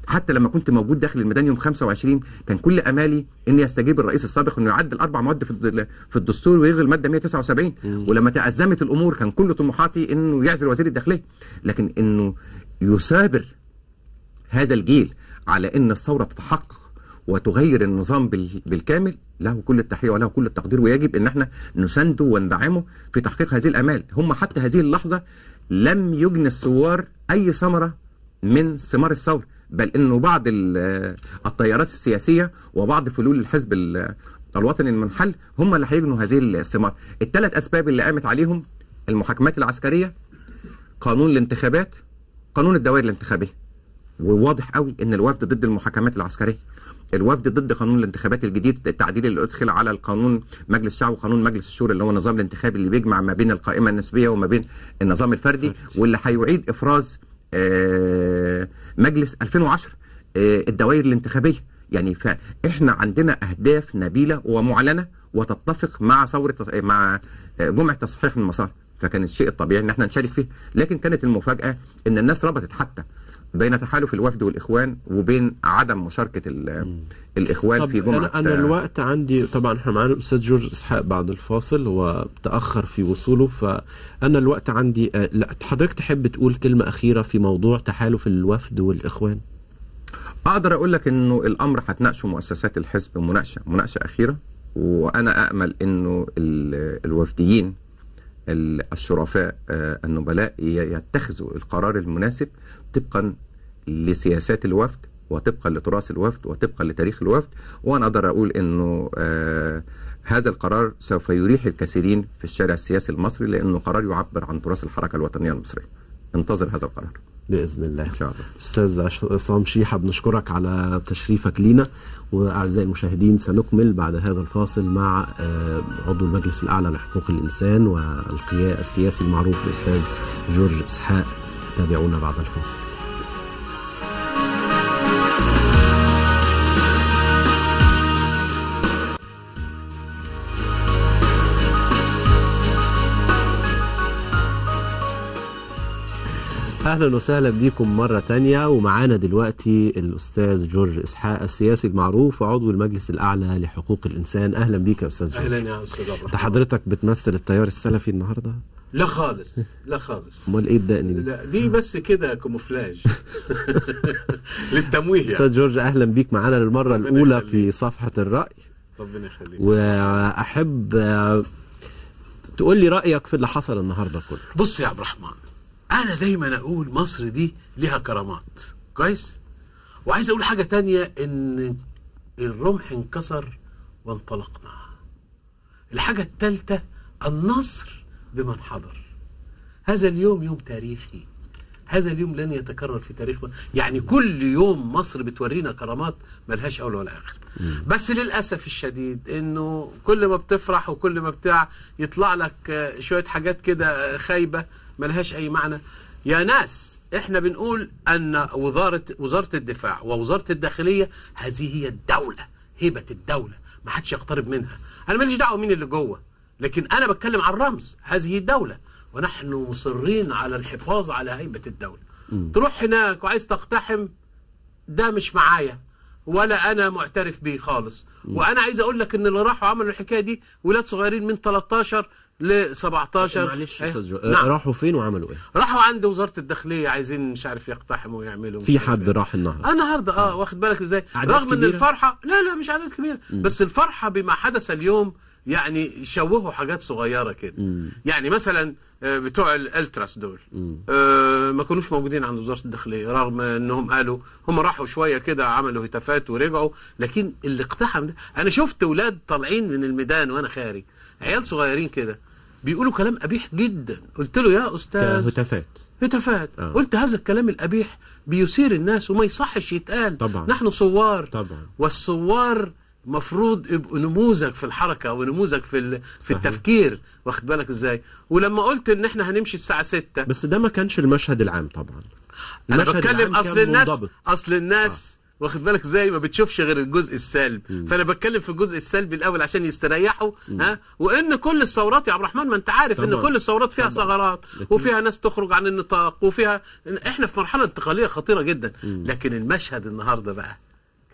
حتى لما كنت موجود داخل الميدان يوم 25 كان كل آمالي إني يستجيب الرئيس السابق إنه يعدل أربع مواد في في الدستور ويلغي الماده 179 ولما تأزمت الأمور كان كل طموحاتي إنه يعزل وزير الداخلية. لكن إنه يثابر هذا الجيل على إن الثورة تتحقق وتغير النظام بال- بالكامل له كل التحية وله كل التقدير ويجب إن إحنا نسنده وندعمه في تحقيق هذه الأمال. هم حتى هذه اللحظة لم يجني الثوار أي ثمرة من ثمار الثورة بل انه بعض ال- التيارات السياسية وبعض فلول الحزب ال- الوطني المنحل هم اللي هيجنوا هذه الثمار. الثلاث أسباب اللي قامت عليهم المحاكمات العسكرية قانون الانتخابات قانون الدوائر الانتخابية. وواضح قوي إن الوفد ضد المحاكمات العسكرية. الوفد ضد قانون الانتخابات الجديد التعديل اللي ادخل على القانون مجلس الشعب وقانون مجلس الشورى اللي هو النظام الانتخابي اللي بيجمع ما بين القائمة النسبية وما بين النظام الفردي واللي هيعيد إفراز آه، مجلس 2010 آه، الدوائر الانتخابية. يعني فإحنا عندنا أهداف نبيلة ومعلنة وتتفق مع ثورة مع آه، جمعة تصحيح المسار. فكان الشيء الطبيعي إن إحنا نشارك فيه. لكن كانت المفاجأة إن الناس ربطت حتى بين تحالف الوفد والإخوان وبين عدم مشاركة ال- الإخوان طب في جمعة. أنا أنا الوقت عندي طبعا إحنا معانا الأستاذ جورج إسحاق بعد الفاصل هو تأخر في وصوله فأنا الوقت عندي آه، لا حضرتك تحب تقول كلمة أخيرة في موضوع تحالف الوفد والإخوان؟ أقدر أقول لك إنه الأمر هتناقشه مؤسسات الحزب مناقشه مناقشة أخيرة وأنا امل إنه ال- الوفديين ال- الشرفاء آه، النبلاء يتخذوا القرار المناسب طبقا لسياسات الوفد وطبقا لتراث الوفد وطبقا لتاريخ الوفد وأنا أقدر أقول إنه آه، هذا القرار سوف يريح الكثيرين في الشارع السياسي المصري لأنه قرار يعبر عن تراث الحركة الوطنية المصرية. انتظر هذا القرار. بإذن الله. إن شاء الله. أستاذ عصام شيحة بنشكرك على تشريفك لينا وأعزائي المشاهدين سنكمل بعد هذا الفاصل مع آه، عضو المجلس الأعلى لحقوق الإنسان والقياء السياسي المعروف الاستاذ جورج إسحاق. تابعونا بعد الفاصل أهلا وسهلا بيكم مرة تانية ومعانا دلوقتي الأستاذ جورج إسحاق السياسي المعروف وعضو المجلس الأعلى لحقوق الإنسان. أهلا بيك يا أستاذ جورج. أهلا يا أستاذ عبد حضرتك بتمثل التيار السلفي النهارده؟ لا خالص لا خالص. أمال إيه الدقن دي؟ لا دي بس كده camouflage للتمويه أستاذ يعني جورج أهلا بيك معانا للمرة الأولى. في صفحة الرأي. ربنا يخليك. وأحب آه، تقول لي رأيك في اللي حصل النهارده كله. بص يا عبد الرحمن أنا دايما أقول مصر دي ليها كرامات. كويس؟ وعايز أقول حاجة تانية إن الرمح انكسر وانطلقنا. الحاجة الثالثه النصر بمن حضر. هذا اليوم يوم تاريخي. هذا اليوم لن يتكرر في تاريخ. يعني كل يوم مصر بتورينا كرامات ملهاش أول ولا آخر. بس للأسف الشديد إنه كل ما بتفرح وكل ما بتاع يطلع لك شوية حاجات كده خايبة ملهاش أي معنى. يا ناس إحنا بنقول أن وزاره وزارة الدفاع ووزارة الداخلية هذه هي الدولة هيبة الدولة ما حدش يقترب منها. أنا ماليش دعوة مين اللي جوه. لكن أنا بتكلم عن الرمز هذه الدولة ونحن مصرين على الحفاظ على هيبة الدولة. تروح هناك وعايز تقتحم ده مش معايا ولا أنا معترف بيه خالص. وأنا عايز أقول لك إن اللي راحوا عملوا الحكاية دي ولاد صغيرين من 13 ل 17 معلش إيه؟ يا أستاذ جو... نعم. راحوا فين وعملوا إيه؟ راحوا عند وزارة الداخلية عايزين مش عارف يقتحموا ويعملوا في حد إيه. راح النهارده؟ النهارده آه واخد بالك إزاي؟ رغم إن كبيرة؟ الفرحة لا لا مش أعداد كبيرة. بس الفرحة بما حدث اليوم يعني شوهوا حاجات صغيرة كده. يعني مثلا آه، بتوع الالتراس دول. آه، ما كانوش موجودين عند وزارة الداخلية رغم إنهم قالوا هم راحوا شوية كده عملوا هتافات ورجعوا. لكن اللي اقتحم ده أنا شفت أولاد طالعين من الميدان وأنا خارج عيال صغيرين كده بيقولوا كلام قبيح جدا. قلت له يا أستاذ. كهتافات. هتافات. آه. قلت هذا الكلام القبيح بيثير الناس وما يصحش يتقال. طبعا. نحن صوار طبعا. والصوار مفروض يبقوا نموذج في الحركة ونموذج في في. التفكير واخد بالك إزاي؟ ولما قلت إن إحنا هنمشي الساعة 6 بس ده ما كانش المشهد العام طبعا. أنا المشهد بتكلم العام أصل الناس منضبط. أصل الناس واخد بالك إزاي؟ ما بتشوفش غير الجزء السلبي. فأنا بتكلم في الجزء السلبي الأول عشان يستريحوا ها؟ وإن كل الثورات يا عبد الرحمن ما أنت عارف إن طبعاً. كل الثورات فيها طبعاً. ثغرات وفيها ناس تخرج عن النطاق وفيها إحنا في مرحلة انتقالية خطيرة جدا. لكن المشهد النهارده بقى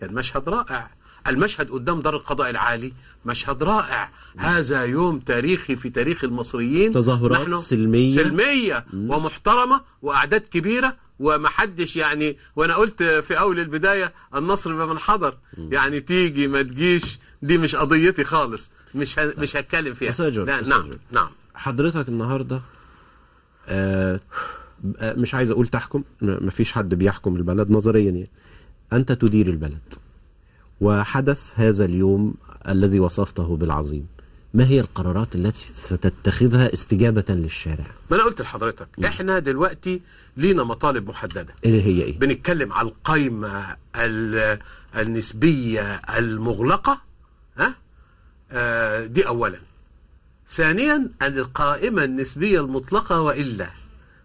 كان مشهد رائع. المشهد قدام دار القضاء العالي مشهد رائع. هذا يوم تاريخي في تاريخ المصريين. تظاهرات سلمية. سلمية ومحترمة وأعداد كبيرة ومحدش يعني وأنا قلت في أول البداية النصر بمن حضر. يعني تيجي ما تجيش دي مش قضيتي خالص. مش ه... مش هتكلم فيها. أستاذ جورج، لا أستاذ نعم. نعم. حضرتك النهارده آه آه، مش عايز أقول تحكم مفيش حد بيحكم البلد نظريا يعني. أنت تدير البلد. وحدث هذا اليوم الذي وصفته بالعظيم. ما هي القرارات التي ستتخذها استجابة للشارع؟ ما أنا قلت لحضرتك إحنا دلوقتي لينا مطالب محددة. اللي هي إيه؟ بنتكلم على القايمة ال- النسبية المغلقة ها؟ آه دي اولا. ثانيا القائمة النسبية المطلقة وإلا.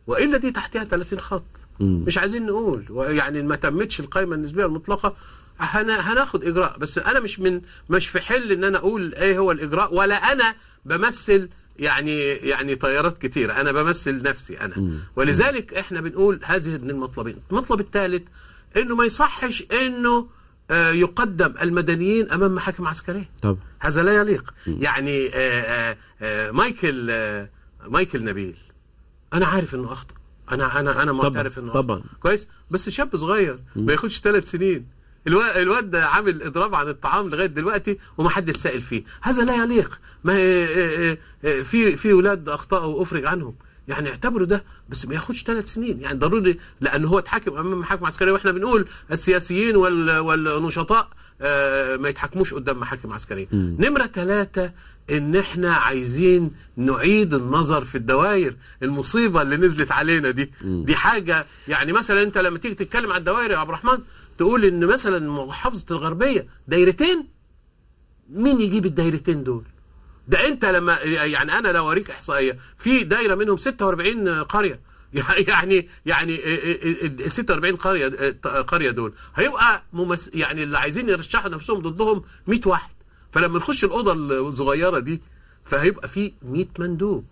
وإلا دي تحتها 30 خط. مم. مش عايزين نقول. يعني ما تمتش القائمه النسبية المطلقة هنا هناخد إجراء. بس أنا مش من مش في حل إن أنا أقول إيه هو الإجراء ولا أنا بمثل يعني يعني تيارات كتير أنا بمثل نفسي أنا. ولذلك إحنا بنقول هذه من المطلبين. المطلب الثالث إنه ما يصحش إنه آه، يقدم المدنيين أمام محاكم عسكرية. طب. هذا لا يليق. يعني آه، آه، مايكل مايكل نبيل. أنا عارف إنه أخطأ. أنا أنا أنا معترف إنه طبعاً. كويس؟ بس شاب صغير ما ياخدش ثلاث سنين. الواد ده عامل اضراب عن الطعام لغاية دلوقتي وما حدش سائل فيه. هذا لا يليق. ما آه، آه، آه، في في أولاد اخطاوا وأفرج عنهم. يعني اعتبروا ده بس ما ياخدش ثلاث سنين. يعني ضروري لأن هو اتحاكم أمام محاكم عسكريه وإحنا بنقول السياسيين وال- والنشطاء آه، ما يتحكموش قدام محاكم عسكرية. نمرة ثلاثة إن إحنا عايزين نعيد النظر في الدوائر. المصيبة اللي نزلت علينا دي. دي حاجة يعني مثلا أنت لما تيجي تتكلم عن الدوائر يا عبد الرحمن تقول إن مثلا محافظة الغربية دايرتين؟ مين يجيب الدايرتين دول؟ ده أنت لما يعني أنا لو أوريك إحصائية. في دايرة منهم 46 قرية. يعني يعني ال 46 قرية قرية دول. هيبقى ممس يعني اللي عايزين يرشحوا نفسهم ضدهم 100 واحد. فلما نخش الأوضة الصغيرة دي فهيبقى في 100 مندوب.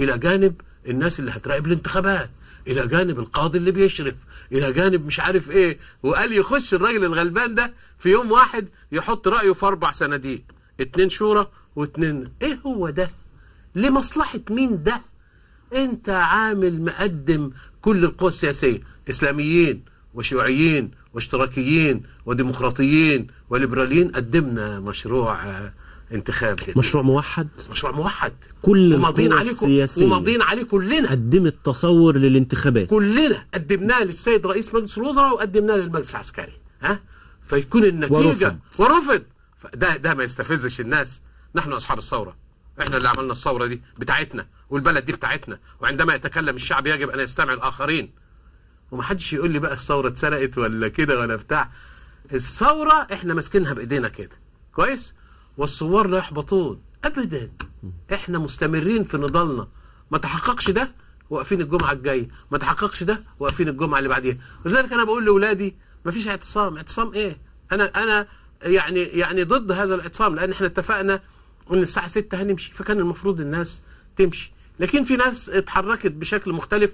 إلى جانب الناس اللي هتراقب الانتخابات. إلى جانب القاضي اللي بيشرف. إلى جانب مش عارف إيه. وقال يخش الراجل الغلبان ده في يوم واحد يحط رأيه في أربع صناديق. اتنين شورى واتنين. إيه هو ده؟ لمصلحة مين ده؟ أنت عامل مقدم كل القوى السياسية. إسلاميين وشيوعيين واشتراكيين وديمقراطيين وليبراليين. قدمنا مشروع انتخاب كده. مشروع موحد. مشروع موحد. كل وماضيين عليه. وماضيين عليه كلنا. قدم التصور للانتخابات. كلنا. قدمناه للسيد رئيس مجلس الوزراء وقدمناه للمجلس العسكري. ها؟ فيكون النتيجه ورفض. ورفض. ده ده ما يستفزش الناس. نحن أصحاب الثورة. إحنا اللي عملنا الثورة دي بتاعتنا والبلد دي بتاعتنا. وعندما يتكلم الشعب يجب أن يستمع الآخرين. ومحدش يقول لي بقى الثورة اتسرقت ولا كده ولا بتاع. الثورة إحنا ماسكينها بإيدينا كده. كويس؟ والثوار لا يحبطون ابدا. إحنا مستمرين في نضالنا. ما تحققش ده واقفين الجمعة الجاية. ما تحققش ده واقفين الجمعة اللي بعديها. ولذلك أنا بقول لأولادي ما فيش اعتصام. اعتصام إيه؟ أنا أنا يعني يعني ضد هذا الاعتصام لأن إحنا اتفقنا إن الساعة 6 هنمشي. فكان المفروض الناس تمشي. لكن في ناس اتحركت بشكل مختلف.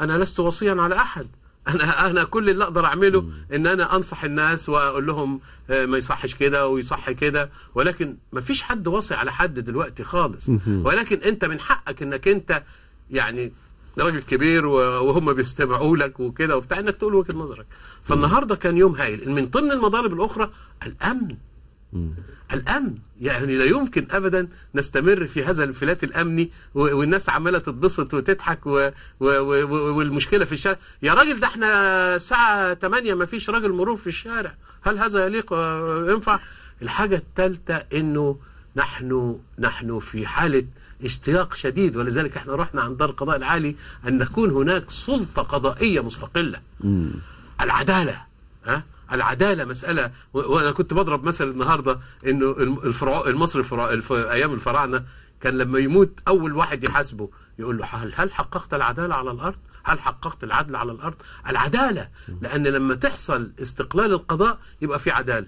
أنا لست وصيا على أحد. أنا أنا كل اللي أقدر أعمله إن أنا أنصح الناس وأقول لهم آه، ما يصحش كده ويصح كده. ولكن ما فيش حد واصي على حد دلوقتي خالص. ولكن أنت من حقك إنك أنت يعني راجل كبير وهم بيستمعوا لك وكده وبتاع إنك تقول وجهة نظرك. فالنهاردة كان يوم هايل. من ضمن المطالب الأخرى الأمن. الأمن. يعني لا يمكن ابدا نستمر في هذا الانفلات الأمني والناس عمالة تتبسط وتضحك و... و... و... والمشكلة في الشارع. يا راجل ده إحنا الساعة 8 ما فيش راجل مرور في الشارع. هل هذا يليق؟ ينفع؟ الحاجة الثالثه إنه نحن نحن في حالة اشتياق شديد ولذلك إحنا رحنا عند دار القضاء العالي أن نكون هناك سلطة قضائية مستقلة. العدالة ها؟ العدالة مسألة و- وأنا كنت بضرب مثل النهارده إنه الم- الفرع المصري الفرع الف... أيام الفراعنة كان لما يموت أول واحد يحاسبه يقول له هل هل حققت العدالة على الأرض؟ هل حققت العدل على الأرض؟ العدالة لأن لما تحصل استقلال القضاء يبقى في عدالة.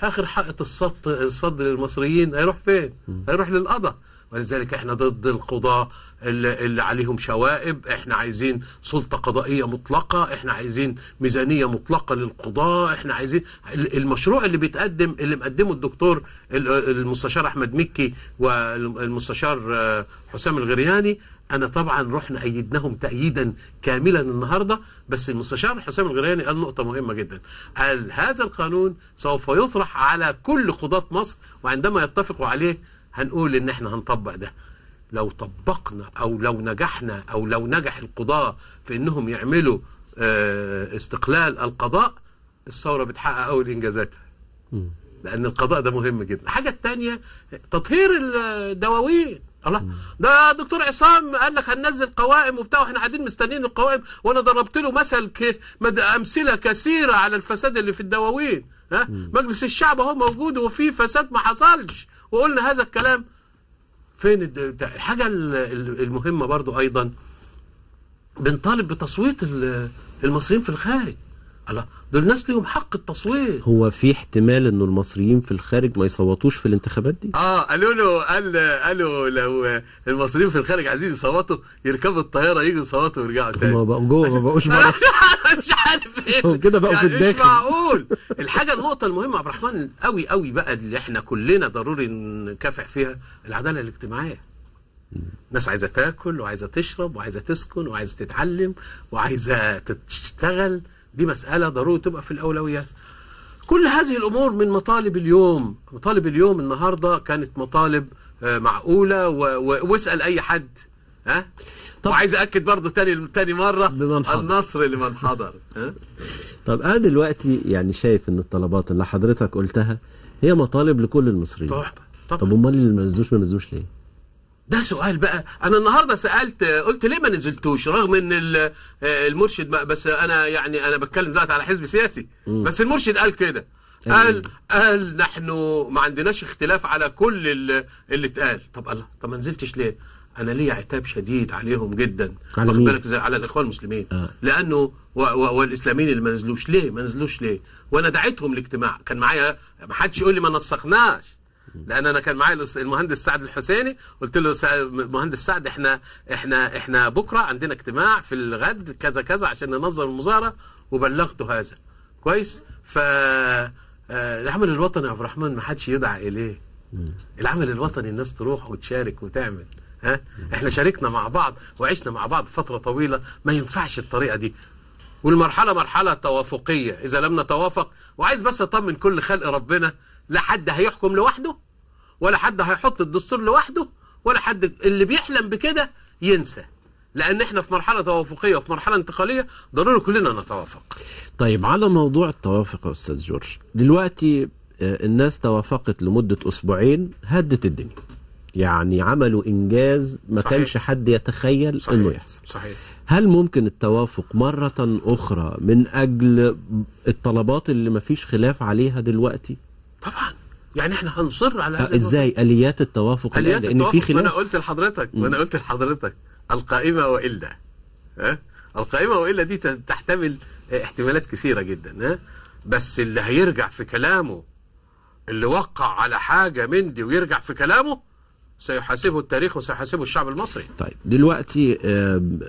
آخر حائط الصد الصد للمصريين هيروح فين؟ هيروح للقضاء. ولذلك إحنا ضد القضاة اللي, اللي عليهم شوائب. إحنا عايزين سلطة قضائية مطلقة. إحنا عايزين ميزانية مطلقة للقضاة إحنا عايزين ال- المشروع اللي بيتقدم اللي مقدمه الدكتور ال- المستشار أحمد مكي والمستشار آه، حسام الغرياني أنا طبعا رحنا أيدناهم تأييدا كاملا النهارده بس المستشار حسام الغرياني قال نقطة مهمة جدا. قال هذا القانون سوف يطرح على كل قضاة مصر وعندما يتفقوا عليه هنقول إن إحنا هنطبق ده. لو طبقنا أو لو نجحنا أو لو نجح القضاة في إنهم يعملوا آه، استقلال القضاء الثورة بتحقق أول انجازاتها لأن القضاء ده مهم جدا. الحاجة الثانية تطهير الدواوين. الله. ده دكتور عصام قال لك هننزل قوائم وبتاع وإحنا قاعدين مستنيين القوائم. وأنا ضربت له مثل ك... أمثلة كثيرة على الفساد اللي في الدواوين. ها؟ مجلس الشعب أهو موجود وفي فساد ما حصلش. وقلنا هذا الكلام. فين الد- بتاع- الحاجة ال- ال- المهمة برضو أيضا. بنطالب بتصويت ال- المصريين في الخارج. الله دول الناس ليهم حق التصويت هو في احتمال إنه المصريين في الخارج ما يصوتوش في الانتخابات دي؟ آه قالوا له قال قالوا لو المصريين في الخارج عايزين يصوتوا يركبوا الطيارة يجوا يصوتوا ويرجعوا تاني. هم بقوا جوه ما بقوش بره مش عارف إيه. كده بقوا في يعني مش الداخل. معقول. الحاجة النقطة المهمة عبد الرحمن قوي قوي بقى اللي إحنا كلنا ضروري نكافح فيها العدالة الاجتماعية. ناس عايزة تاكل وعايزة تشرب وعايزة تسكن وعايزة تتعلم وعايزة تشتغل دي مساله ضروري تبقى في الأولويات. كل هذه الأمور من مطالب اليوم. مطالب اليوم النهارده كانت مطالب آه، معقولة و- و- واسأل أي حد ها؟ طب- وعايز أأكد برضه تاني تاني مرة. بمن حضر. النصر لمن حضر ها؟ طب أنا دلوقتي يعني شايف إن الطلبات اللي حضرتك قلتها هي مطالب لكل المصريين. طبعا طب أمال اللي ما نزلوش ما نزلوش ليه؟ ده سؤال بقى. أنا النهارده سألت قلت ليه ما نزلتوش؟ رغم إن ال- المرشد بس أنا يعني أنا بتكلم دلوقتي على حزب سياسي. بس المرشد قال كده. قال قال نحن ما عندناش اختلاف على كل ال- اللي اتقال. طب الله طب ما نزلتش ليه؟ أنا ليا عتاب شديد عليهم جدا. على واخد؟ بالك؟ على الإخوان المسلمين. آه. لأنه و و والإسلاميين اللي ما نزلوش ليه؟ ما نزلوش ليه؟ وأنا دعيتهم لاجتماع. كان معايا ما حدش يقول لي ما نسقناش. لأن أنا كان معايا المهندس سعد الحسيني قلت له مهندس سعد إحنا إحنا إحنا بكرة عندنا اجتماع في الغد كذا كذا عشان ننظم المظاهره وبلغته هذا. كويس؟ ف آه، العمل الوطني يا عبد الرحمن ما حدش يدعى إليه. العمل الوطني الناس تروح وتشارك وتعمل ها؟ إحنا شاركنا مع بعض وعشنا مع بعض فترة طويلة ما ينفعش الطريقة دي. والمرحلة مرحلة توافقية. إذا لم نتوافق وعايز بس أطمن كل خلق ربنا لا حد هيحكم لوحده ولا حد هيحط الدستور لوحده ولا حد اللي بيحلم بكده ينسى. لأن إحنا في مرحلة توافقية وفي مرحلة انتقالية ضروري كلنا نتوافق. طيب على موضوع التوافق يا أستاذ جورج دلوقتي آه، الناس توافقت لمدة أسبوعين هدت الدنيا. يعني عملوا إنجاز ما صحيح. كانش حد يتخيل إنه يحصل. صحيح. هل ممكن التوافق مرة أخرى من أجل الطلبات اللي مفيش خلاف عليها دلوقتي؟ طبعا. يعني إحنا هنصر على هذا إزاي آليات التوافق؟ آليات لأن التوافق. في خلاف قلت لحضرتك وأنا قلت لحضرتك القائمة وإلا. ها؟ القائمة وإلا دي تحتمل احتمالات كثيرة جدا ها؟ بس اللي هيرجع في كلامه اللي وقع على حاجة من دي ويرجع في كلامه سيحاسبه التاريخ وسيحاسبه الشعب المصري. طيب دلوقتي آم،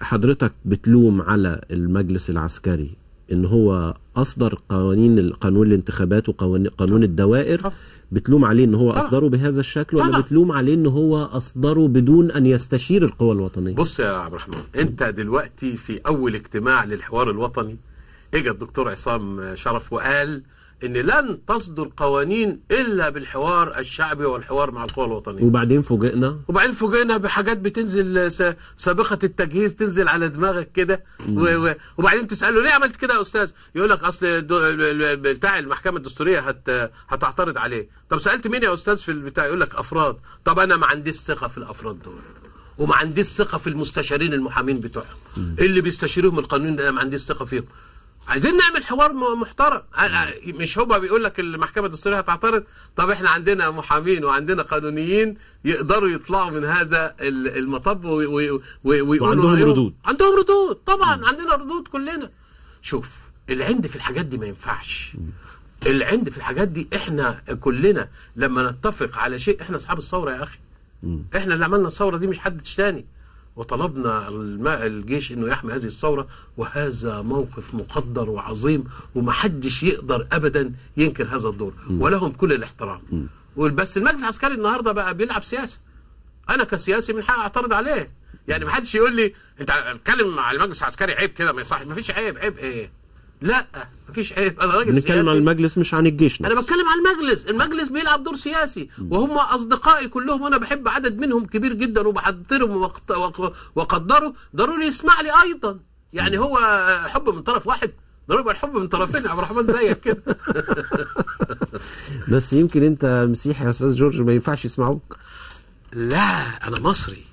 حضرتك بتلوم على المجلس العسكري. إن هو أصدر قوانين قانون الانتخابات وقانون قانون الدوائر طبعا. بتلوم عليه إن هو طبعا. أصدره بهذا الشكل ولا طبعا. بتلوم عليه إن هو أصدره بدون أن يستشير القوى الوطنية بص يا عبد الرحمن أنت دلوقتي في أول اجتماع للحوار الوطني اجى الدكتور عصام شرف وقال إن لن تصدر قوانين إلا بالحوار الشعبي والحوار مع القوى الوطنية. وبعدين فوجئنا. وبعدين فوجئنا بحاجات بتنزل سابقة التجهيز تنزل على دماغك كده. وبعدين تسأله ليه عملت كده يا أستاذ؟ يقول لك أصل بتاع المحكمة الدستورية هت هتعترض عليه. طب سألت مين يا أستاذ في البتاع؟ يقول لك أفراد. طب أنا ما عنديش ثقة في الأفراد دول. وما عنديش ثقة في المستشارين المحامين بتوعهم. اللي بيستشيروهم القانون ده أنا ما عنديش ثقة فيهم. عايزين نعمل حوار محترم. أ- أ- مش هو بيقول لك المحكمة الدستورية هتعترض؟ طب إحنا عندنا محامين وعندنا قانونيين يقدروا يطلعوا من هذا ال- المطب ويقولوا وعندهم رأيهم. ردود. عندهم ردود طبعا عندنا ردود كلنا. شوف العند في الحاجات دي ما ينفعش. العند في الحاجات دي إحنا كلنا لما نتفق على شيء إحنا أصحاب الثورة يا أخي. إحنا اللي عملنا الثورة دي مش حد تاني. وطلبنا الجيش إنه يحمي هذه الثورة وهذا موقف مقدر وعظيم ومحدش يقدر ابدا ينكر هذا الدور. ولهم كل الاحترام. بس المجلس العسكري النهارده بقى بيلعب سياسة. أنا كسياسي من حقي أعترض عليه. يعني ما حدش يقول لي أنت اتكلم مع المجلس العسكري عيب كده ما يصحش ما فيش عيب. عيب إيه؟ لا ما فيش عيب أنا راجل بنتكلم عن. المجلس مش عن الجيش أنا نفسه. بتكلم عن المجلس. المجلس بيلعب دور سياسي. وهم أصدقائي كلهم وأنا بحب عدد منهم كبير جدا وبحترم وقدره ضروري يسمع لي أيضا. يعني هو حب من طرف واحد. ضروري يبقى الحب من طرفين. عبد الرحمن زيك كده. بس يمكن أنت مسيحي يا أستاذ جورج ما ينفعش يسمعوك. لا أنا مصري.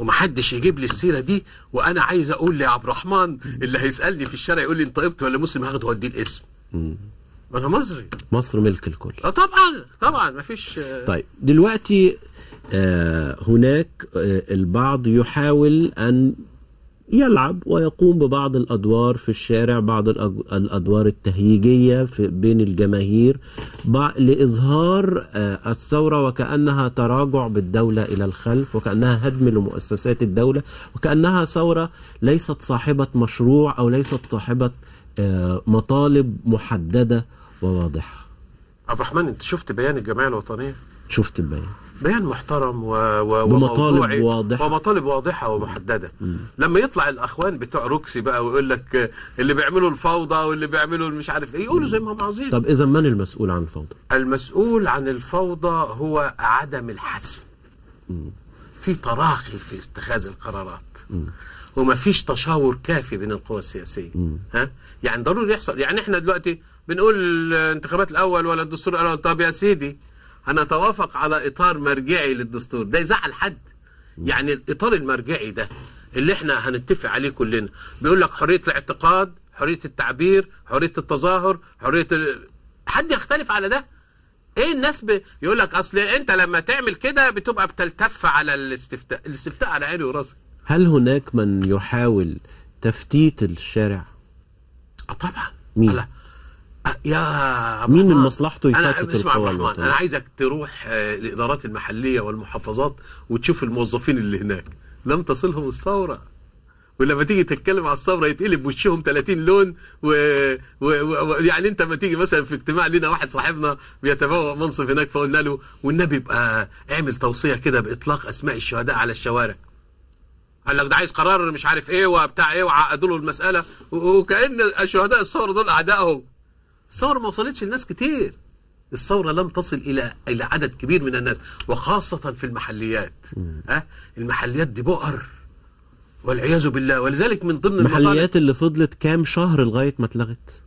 ومحدش يجيب لي السيرة دي وأنا عايز أقول لي يا عبد الرحمن اللي هيسألني في الشارع يقول لي أنت قبط ولا مسلم هاخده وأديه الاسم. أنا مصري. مصر ملك الكل. آه طبعا طبعا مفيش آه، طيب دلوقتي آه هناك آه البعض يحاول أن يلعب ويقوم ببعض الأدوار في الشارع بعض الأدوار التهييجية في بين الجماهير لإظهار آه الثورة وكأنها تراجع بالدولة إلى الخلف وكأنها هدم لمؤسسات الدولة وكأنها ثورة ليست صاحبة مشروع أو ليست صاحبة آه مطالب محددة وواضحة. عبد الرحمن أنت شفت بيان الجمعيه الوطنية؟ شفت البيان. بيان محترم و... و... بمطالب وموضوعي واضحة. ومطالب واضحة ومحددة. لما يطلع الأخوان بتوع روكسي بقى ويقول لك اللي بيعملوا الفوضى واللي بيعملوا مش عارف إيه يقولوا زي ما هم عاوزين. طب إذا من المسؤول عن الفوضى؟ المسؤول عن الفوضى هو عدم الحسم. في تراخي في اتخاذ القرارات. وما فيش تشاور كافي بين القوى السياسية. ها؟ يعني ضروري يحصل. يعني إحنا دلوقتي بنقول الانتخابات الأول ولا الدستور الأول. طب يا سيدي هنتوافق على إطار مرجعي للدستور ده يزعل حد يعني الإطار المرجعي ده اللي إحنا هنتفق عليه كلنا بيقول لك حرية الاعتقاد حرية التعبير حرية التظاهر حرية ال... حد يختلف على ده إيه الناس ب... يقول لك أصل أنت لما تعمل كده بتبقى بتلتف على الاستفتاء الاستفتاء على عيني وراسي هل هناك من يحاول تفتيت الشارع؟ آه طبعا مين؟ ألا. يا مين من مصلحته عبد القوى الوطنية؟ أنا عايزك تروح آه، الادارات المحلية والمحافظات وتشوف الموظفين اللي هناك. لم تصلهم الثورة. ولما تيجي تتكلم على الثورة يتقلب وشهم 30 لون ويعني و... و... و... يعني انت لما تيجي مثلا في اجتماع لنا واحد صاحبنا بيتبوأ منصب هناك فقلنا له والنبي يبقى اعمل توصية كده بإطلاق أسماء الشهداء على الشوارع. قال لك ده عايز قرار مش عارف إيه وبتاع إيه وعقدوا له المسألة. وكأن شهداء الثورة دول أعدائهم. الثورة ما وصلتش لناس كتير. الثورة لم تصل إلى إلى عدد كبير من الناس وخاصة في المحليات. ها؟ المحليات دي بؤر والعياذ بالله. ولذلك من ضمن المحليات اللي فضلت كام شهر لغاية ما اتلغت؟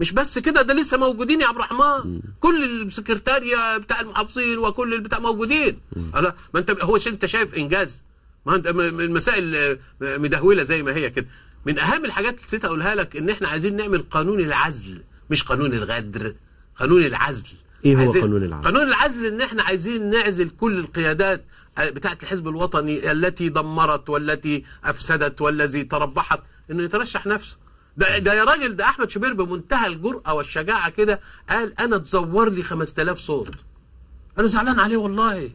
مش بس كده ده لسه موجودين يا عبد الرحمن. كل السكرتاريا بتاع المحافظين وكل البتاع موجودين. ألا؟ ما انت هو أنت شايف إنجاز؟ ما انت المسائل مدهولة زي ما هي كده. من أهم الحاجات اللي نسيت أقولها لك إن إحنا عايزين نعمل قانون العزل. مش قانون الغدر قانون العزل. إيه هو قانون العزل؟ قانون العزل إن إحنا عايزين نعزل كل القيادات آه، بتاعه الحزب الوطني التي دمرت والتي أفسدت والذي تربحت إنه يترشح نفسه. ده ده يا راجل ده أحمد شوبير بمنتهى الجرأة والشجاعة كده قال أنا تزور لي 5000 صوت. أنا زعلان عليه والله.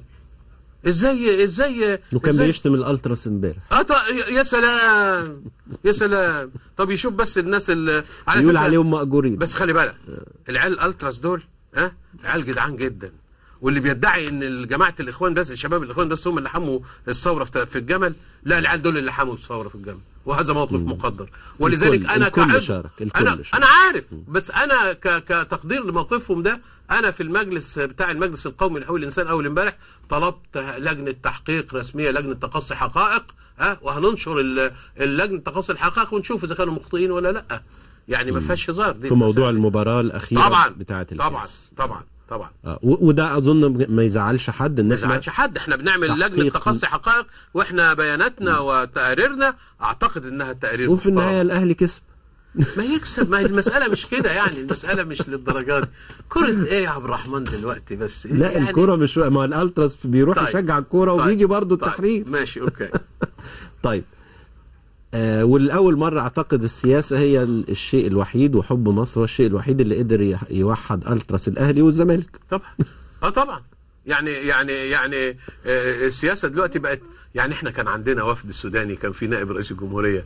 إزاي إزاي وكان بيشتم الألتراس امبارح. آه طيب يا سلام يا سلام. طب يشوف بس الناس اللي على يقول عليهم مأجورين. بس خلي بالك العيال الألتراس دول ها عيال جدعان جدا. واللي بيدعي إن جماعة الإخوان بس شباب الإخوان بس هم اللي حموا الثورة في في الجمل لا العيال دول اللي حموا الثورة في الجمل. وهذا موقف مقدر. ولذلك الكل- أنا الكل شارك، الكل أنا شارك. أنا عارف بس أنا كتقدير لموقفهم ده أنا في المجلس بتاع المجلس القومي لحقوق الإنسان أول امبارح طلبت لجنة تحقيق رسمية لجنة تقصي حقائق ها وهننشر ال- اللجنة تقصي الحقائق ونشوف إذا كانوا مخطئين ولا لأ. يعني ما فيهاش هزار دي في موضوع المسألة. المباراة الأخيرة طبعا طبعا الكاس. طبعا طبعا. آه، و- وده أظن ما يزعلش حد إن ما يزعلش حد. إحنا بنعمل لجنة. تقصي حقائق وإحنا بياناتنا وتقاريرنا أعتقد إنها تقارير وفي محترمة. النهاية الأهلي كسب. ما يكسب. ما المسألة مش كده يعني. المسألة مش للدرجات. دي كرة إيه يا عبد الرحمن دلوقتي بس؟ لا يعني؟ الكرة مش ما الألتراس بيروح طيب. يشجع الكرة طيب. وبيجي برضه طيب. التحرير ماشي أوكي. طيب. آه والأول مرة أعتقد السياسة هي ال- الشيء الوحيد وحب مصر هو الشيء الوحيد اللي قدر يوحد ألتراس الأهلي والزمالك. طبعا. آه طبعا. يعني يعني يعني آه، السياسة دلوقتي بقت يعني إحنا كان عندنا وفد سوداني كان في نائب رئيس الجمهورية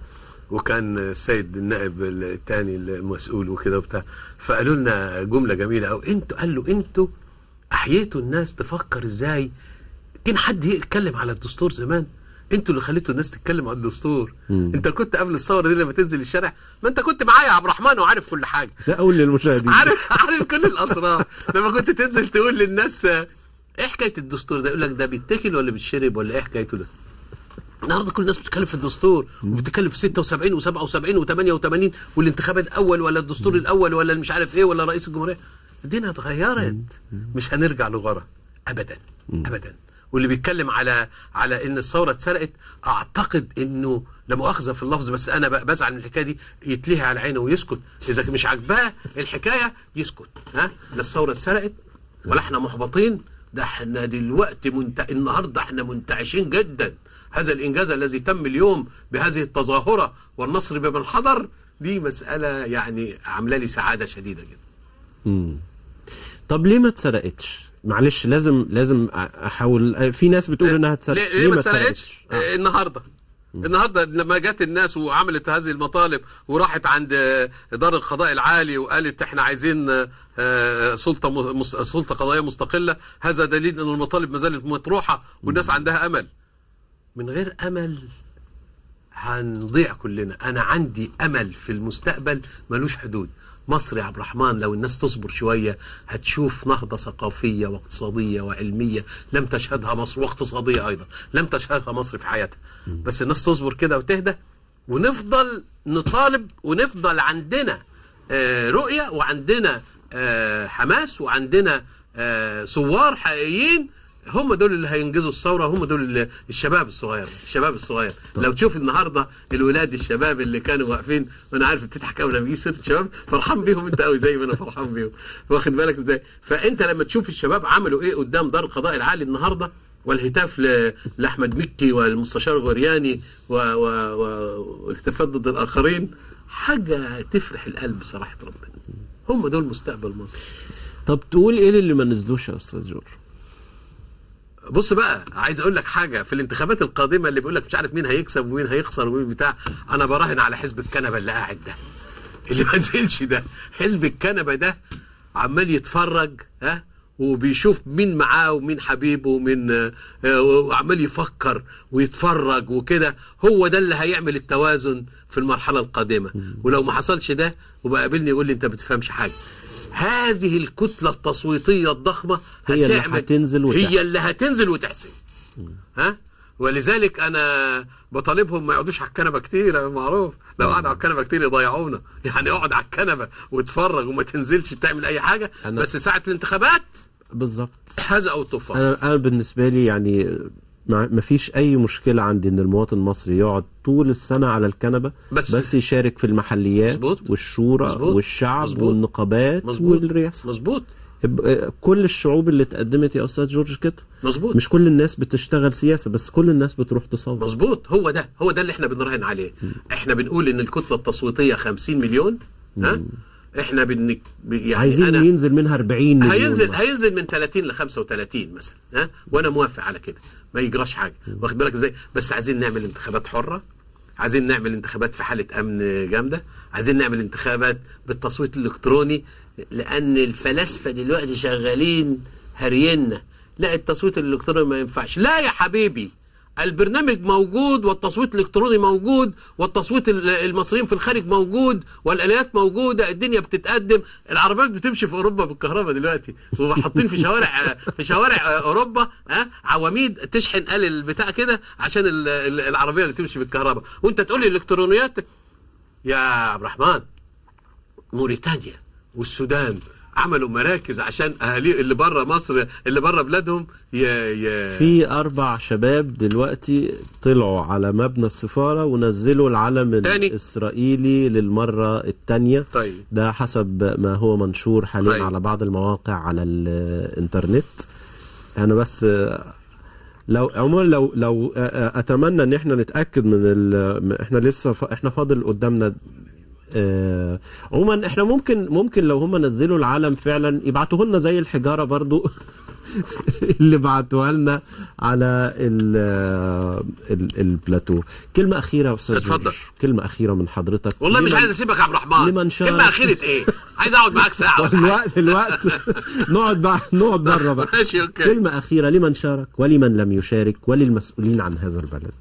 وكان السيد النائب الثاني المسؤول وكده وبتاع. فقالوا لنا جملة جميلة قوي أنتوا قال له أنتوا أحييتوا الناس تفكر إزاي؟ كان حد يتكلم على الدستور زمان. أنتوا اللي خليتوا الناس تتكلم عن الدستور. مم. انت كنت قبل الثورة دي لما تنزل الشارع ما انت كنت معايا يا عبد الرحمن وعارف كل حاجة. ده أقول للمشاهدين. عارف عارف كل الأسرار. لما كنت تنزل تقول للناس إيه حكاية الدستور ده؟ يقول لك ده بيتاكل ولا بيتشرب ولا إيه حكايته ده؟ النهارده كل الناس بتتكلم في الدستور وبتتكلم في 76 و77 و88 والانتخابات الأول ولا الدستور الأول ولا مش عارف إيه ولا رئيس الجمهورية. الدنيا اتغيرت. مش هنرجع لورا. ابدا. ابدا. واللي بيتكلم على على إن الثورة اتسرقت أعتقد إنه لا مؤاخذه في اللفظ بس أنا بزعل من الحكاية دي يتلهي على عينه ويسكت. إذا مش عاجباه الحكاية يسكت ها؟ لا الثورة اتسرقت ولا إحنا محبطين ده إحنا دلوقتي منت... النهارده إحنا منتعشين جدا. هذا الإنجاز الذي تم اليوم بهذه التظاهرة والنصر بمن حضر دي مسألة يعني عاملة لي سعادة شديدة جدا. طب ليه ما اتسرقتش؟ معلش لازم لازم أحاول. في ناس بتقول إنها اتسرقت. ليه, ليه ما اتسرقتش؟ آه. النهارده. النهارده لما جت الناس وعملت هذه المطالب وراحت عند دار القضاء العالي وقالت إحنا عايزين آه، سلطة سلطة قضائية مستقلة هذا دليل إن المطالب ما زالت مطروحة والناس عندها أمل. من غير أمل هنضيع كلنا. أنا عندي أمل في المستقبل ملوش حدود. مصر يا عبد الرحمن لو الناس تصبر شوية هتشوف نهضة ثقافية واقتصادية وعلمية لم تشهدها مصر واقتصادية أيضا لم تشهدها مصر في حياتها. بس الناس تصبر كده وتهدى ونفضل نطالب ونفضل عندنا آه، رؤية وعندنا آه، حماس وعندنا آه، ثوار حقيقيين هم دول اللي هينجزوا الثورة هم دول الشباب الصغير الشباب الصغير. لو تشوف النهارده الولاد الشباب اللي كانوا واقفين وأنا عارف بتضحك قوي لما بيجيب سيره الشباب فرحان بيهم أنت قوي زي ما أنا فرحان بيهم. واخد بالك إزاي؟ فأنت لما تشوف الشباب عملوا إيه قدام دار القضاء العالي النهارده والهتاف لأحمد مكي والمستشار غورياني والهتافات ضد الآخرين حاجة تفرح القلب صراحة ربنا. هم دول مستقبل مصر. طب تقول إيه اللي ما نزلوش يا أستاذ جورج؟ بص بقى عايز أقول لك حاجة. في الانتخابات القادمة اللي بيقول لك مش عارف مين هيكسب ومين هيخسر ومين بتاع أنا براهن على حزب الكنبة اللي قاعد ده. اللي ما نزلش ده. حزب الكنبة ده عمال يتفرج ها وبيشوف مين معاه ومين حبيبه ومين آه، وعمال يفكر ويتفرج وكده. هو ده اللي هيعمل التوازن في المرحلة القادمة. ولو ما حصلش ده وبقى قابلني يقول لي أنت ما بتفهمش حاجة. هذه الكتلة التصويتية الضخمة هي اللي هتنزل هي وتحسم. اللي هتنزل وتحسن. ها؟ ولذلك أنا بطالبهم ما يقعدوش على الكنبة كتير معروف. لو قعدوا على الكنبة كتير يضيعونا. يعني اقعد على الكنبة واتفرج وما تنزلش تعمل أي حاجة بس ساعة الانتخابات بالظبط. أو الطوفان أنا أنا بالنسبة لي يعني ما فيش أي مشكلة عندي إن المواطن المصري يقعد طول السنة على الكنبة بس- بس, يشارك في المحليات مظبوط. والشورى مظبوط. والشعب مظبوط. والنقابات مظبوط. والرئاسة. مظبوط. كل الشعوب اللي اتقدمت يا أستاذ جورج كده. مظبوط. مش كل الناس بتشتغل سياسة بس كل الناس بتروح تصوت. مظبوط. هو ده. هو ده اللي إحنا بنراهن عليه. إحنا بنقول إن الكتلة التصويتية 50 مليون ها؟ إحنا بن يعني عايزين أنا ينزل منها 40 مليون هينزل مثلاً. هينزل من 30 ل 35 مثلا ها؟ وأنا موافق على كده. ما يجراش حاجة. واخد بالك إزاي؟ بس عايزين نعمل انتخابات حرة عايزين نعمل انتخابات في حالة أمن جامدة عايزين نعمل انتخابات بالتصويت الإلكتروني لأن الفلاسفة دلوقتي شغالين هرينا لا التصويت الإلكتروني ما ينفعش. لا يا حبيبي. البرنامج موجود والتصويت الإلكتروني موجود والتصويت ال- المصريين في الخارج موجود والآليات موجودة الدنيا بتتقدم. العربيات بتمشي في أوروبا بالكهرباء دلوقتي وحاطين في شوارع في شوارع أوروبا ها عواميد تشحن آل البتاع كده عشان ال- ال- العربية اللي تمشي بالكهرباء. وأنت تقول لي الالكترونيات يا عبد الرحمن موريتانيا والسودان عملوا مراكز عشان أهالي اللي بره مصر اللي بره بلادهم ي... ي... في أربع شباب دلوقتي طلعوا على مبنى السفارة ونزلوا العلم تاني. الإسرائيلي للمرة الثانية طيب ده حسب ما هو منشور حاليا طيب. على بعض المواقع على الإنترنت أنا بس لو عموما لو لو أتمنى إن إحنا نتأكد من ال- إحنا لسه ف... إحنا فاضل قدامنا آه، عموما إحنا ممكن ممكن لو هم نزلوا العلم فعلا يبعتوه لنا زي الحجارة برضو اللي بعتوها لنا على ال ال البلاتو. كلمة أخيرة يا أستاذ اتفضل. كلمة أخيرة من حضرتك. والله مش عايز أسيبك يا عبد الرحمن. لمن شاء. كلمة أخيرة إيه؟ عايز أقعد معاك ساعة. الوقت الوقت. نقعد بقى نقعد بره بقى. ماشي أوكي. كلمة أخيرة لمن شارك ولمن لم يشارك وللمسؤولين عن هذا البلد.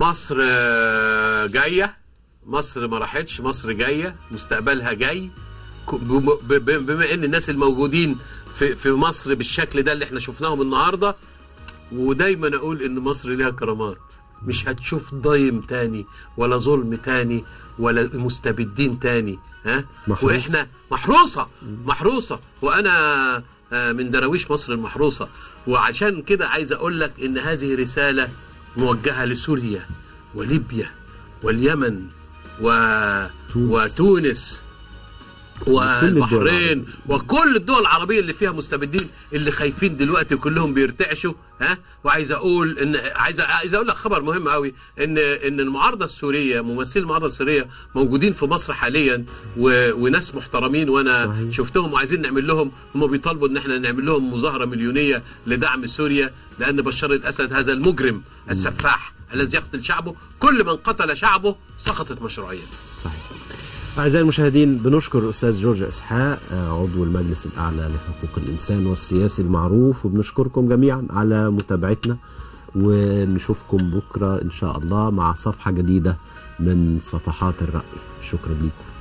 مصر آه، جاية؟ مصر ما راحتش مصر جاية مستقبلها جاي. بما إن الناس الموجودين في في مصر بالشكل ده اللي إحنا شفناهم النهارده ودايما أقول إن مصر ليها كرامات. مش هتشوف ضيم تاني ولا ظلم تاني ولا مستبدين تاني ها؟ محروسة. وإحنا محروسة محروسة. وأنا آه، من دراويش مصر المحروسة. وعشان كده عايز أقول لك إن هذه رسالة موجهة لسوريا وليبيا واليمن. و... تونس. وتونس وكل الدول والبحرين وكل الدول العربية اللي فيها مستبدين اللي خايفين دلوقتي كلهم بيرتعشوا ها وعايز أقول ان عايز عايز أقول لك خبر مهم قوي ان إن المعارضة السورية ممثلي المعارضة السورية موجودين في مصر حاليا و... وناس محترمين وأنا صحيح. شفتهم وعايزين نعمل لهم هم بيطالبوا إن إحنا نعمل لهم مظاهرة مليونية لدعم سوريا لأن بشار الأسد هذا المجرم السفاح الذي يقتل شعبه كل من قتل شعبه سقطت مشروعيته. صحيح. أعزائي المشاهدين بنشكر الأستاذ جورج إسحاق آه، عضو المجلس الأعلى لحقوق الإنسان والسياسي المعروف وبنشكركم جميعا على متابعتنا ونشوفكم بكرة إن شاء الله مع صفحة جديدة من صفحات الرأي. شكرا لكم.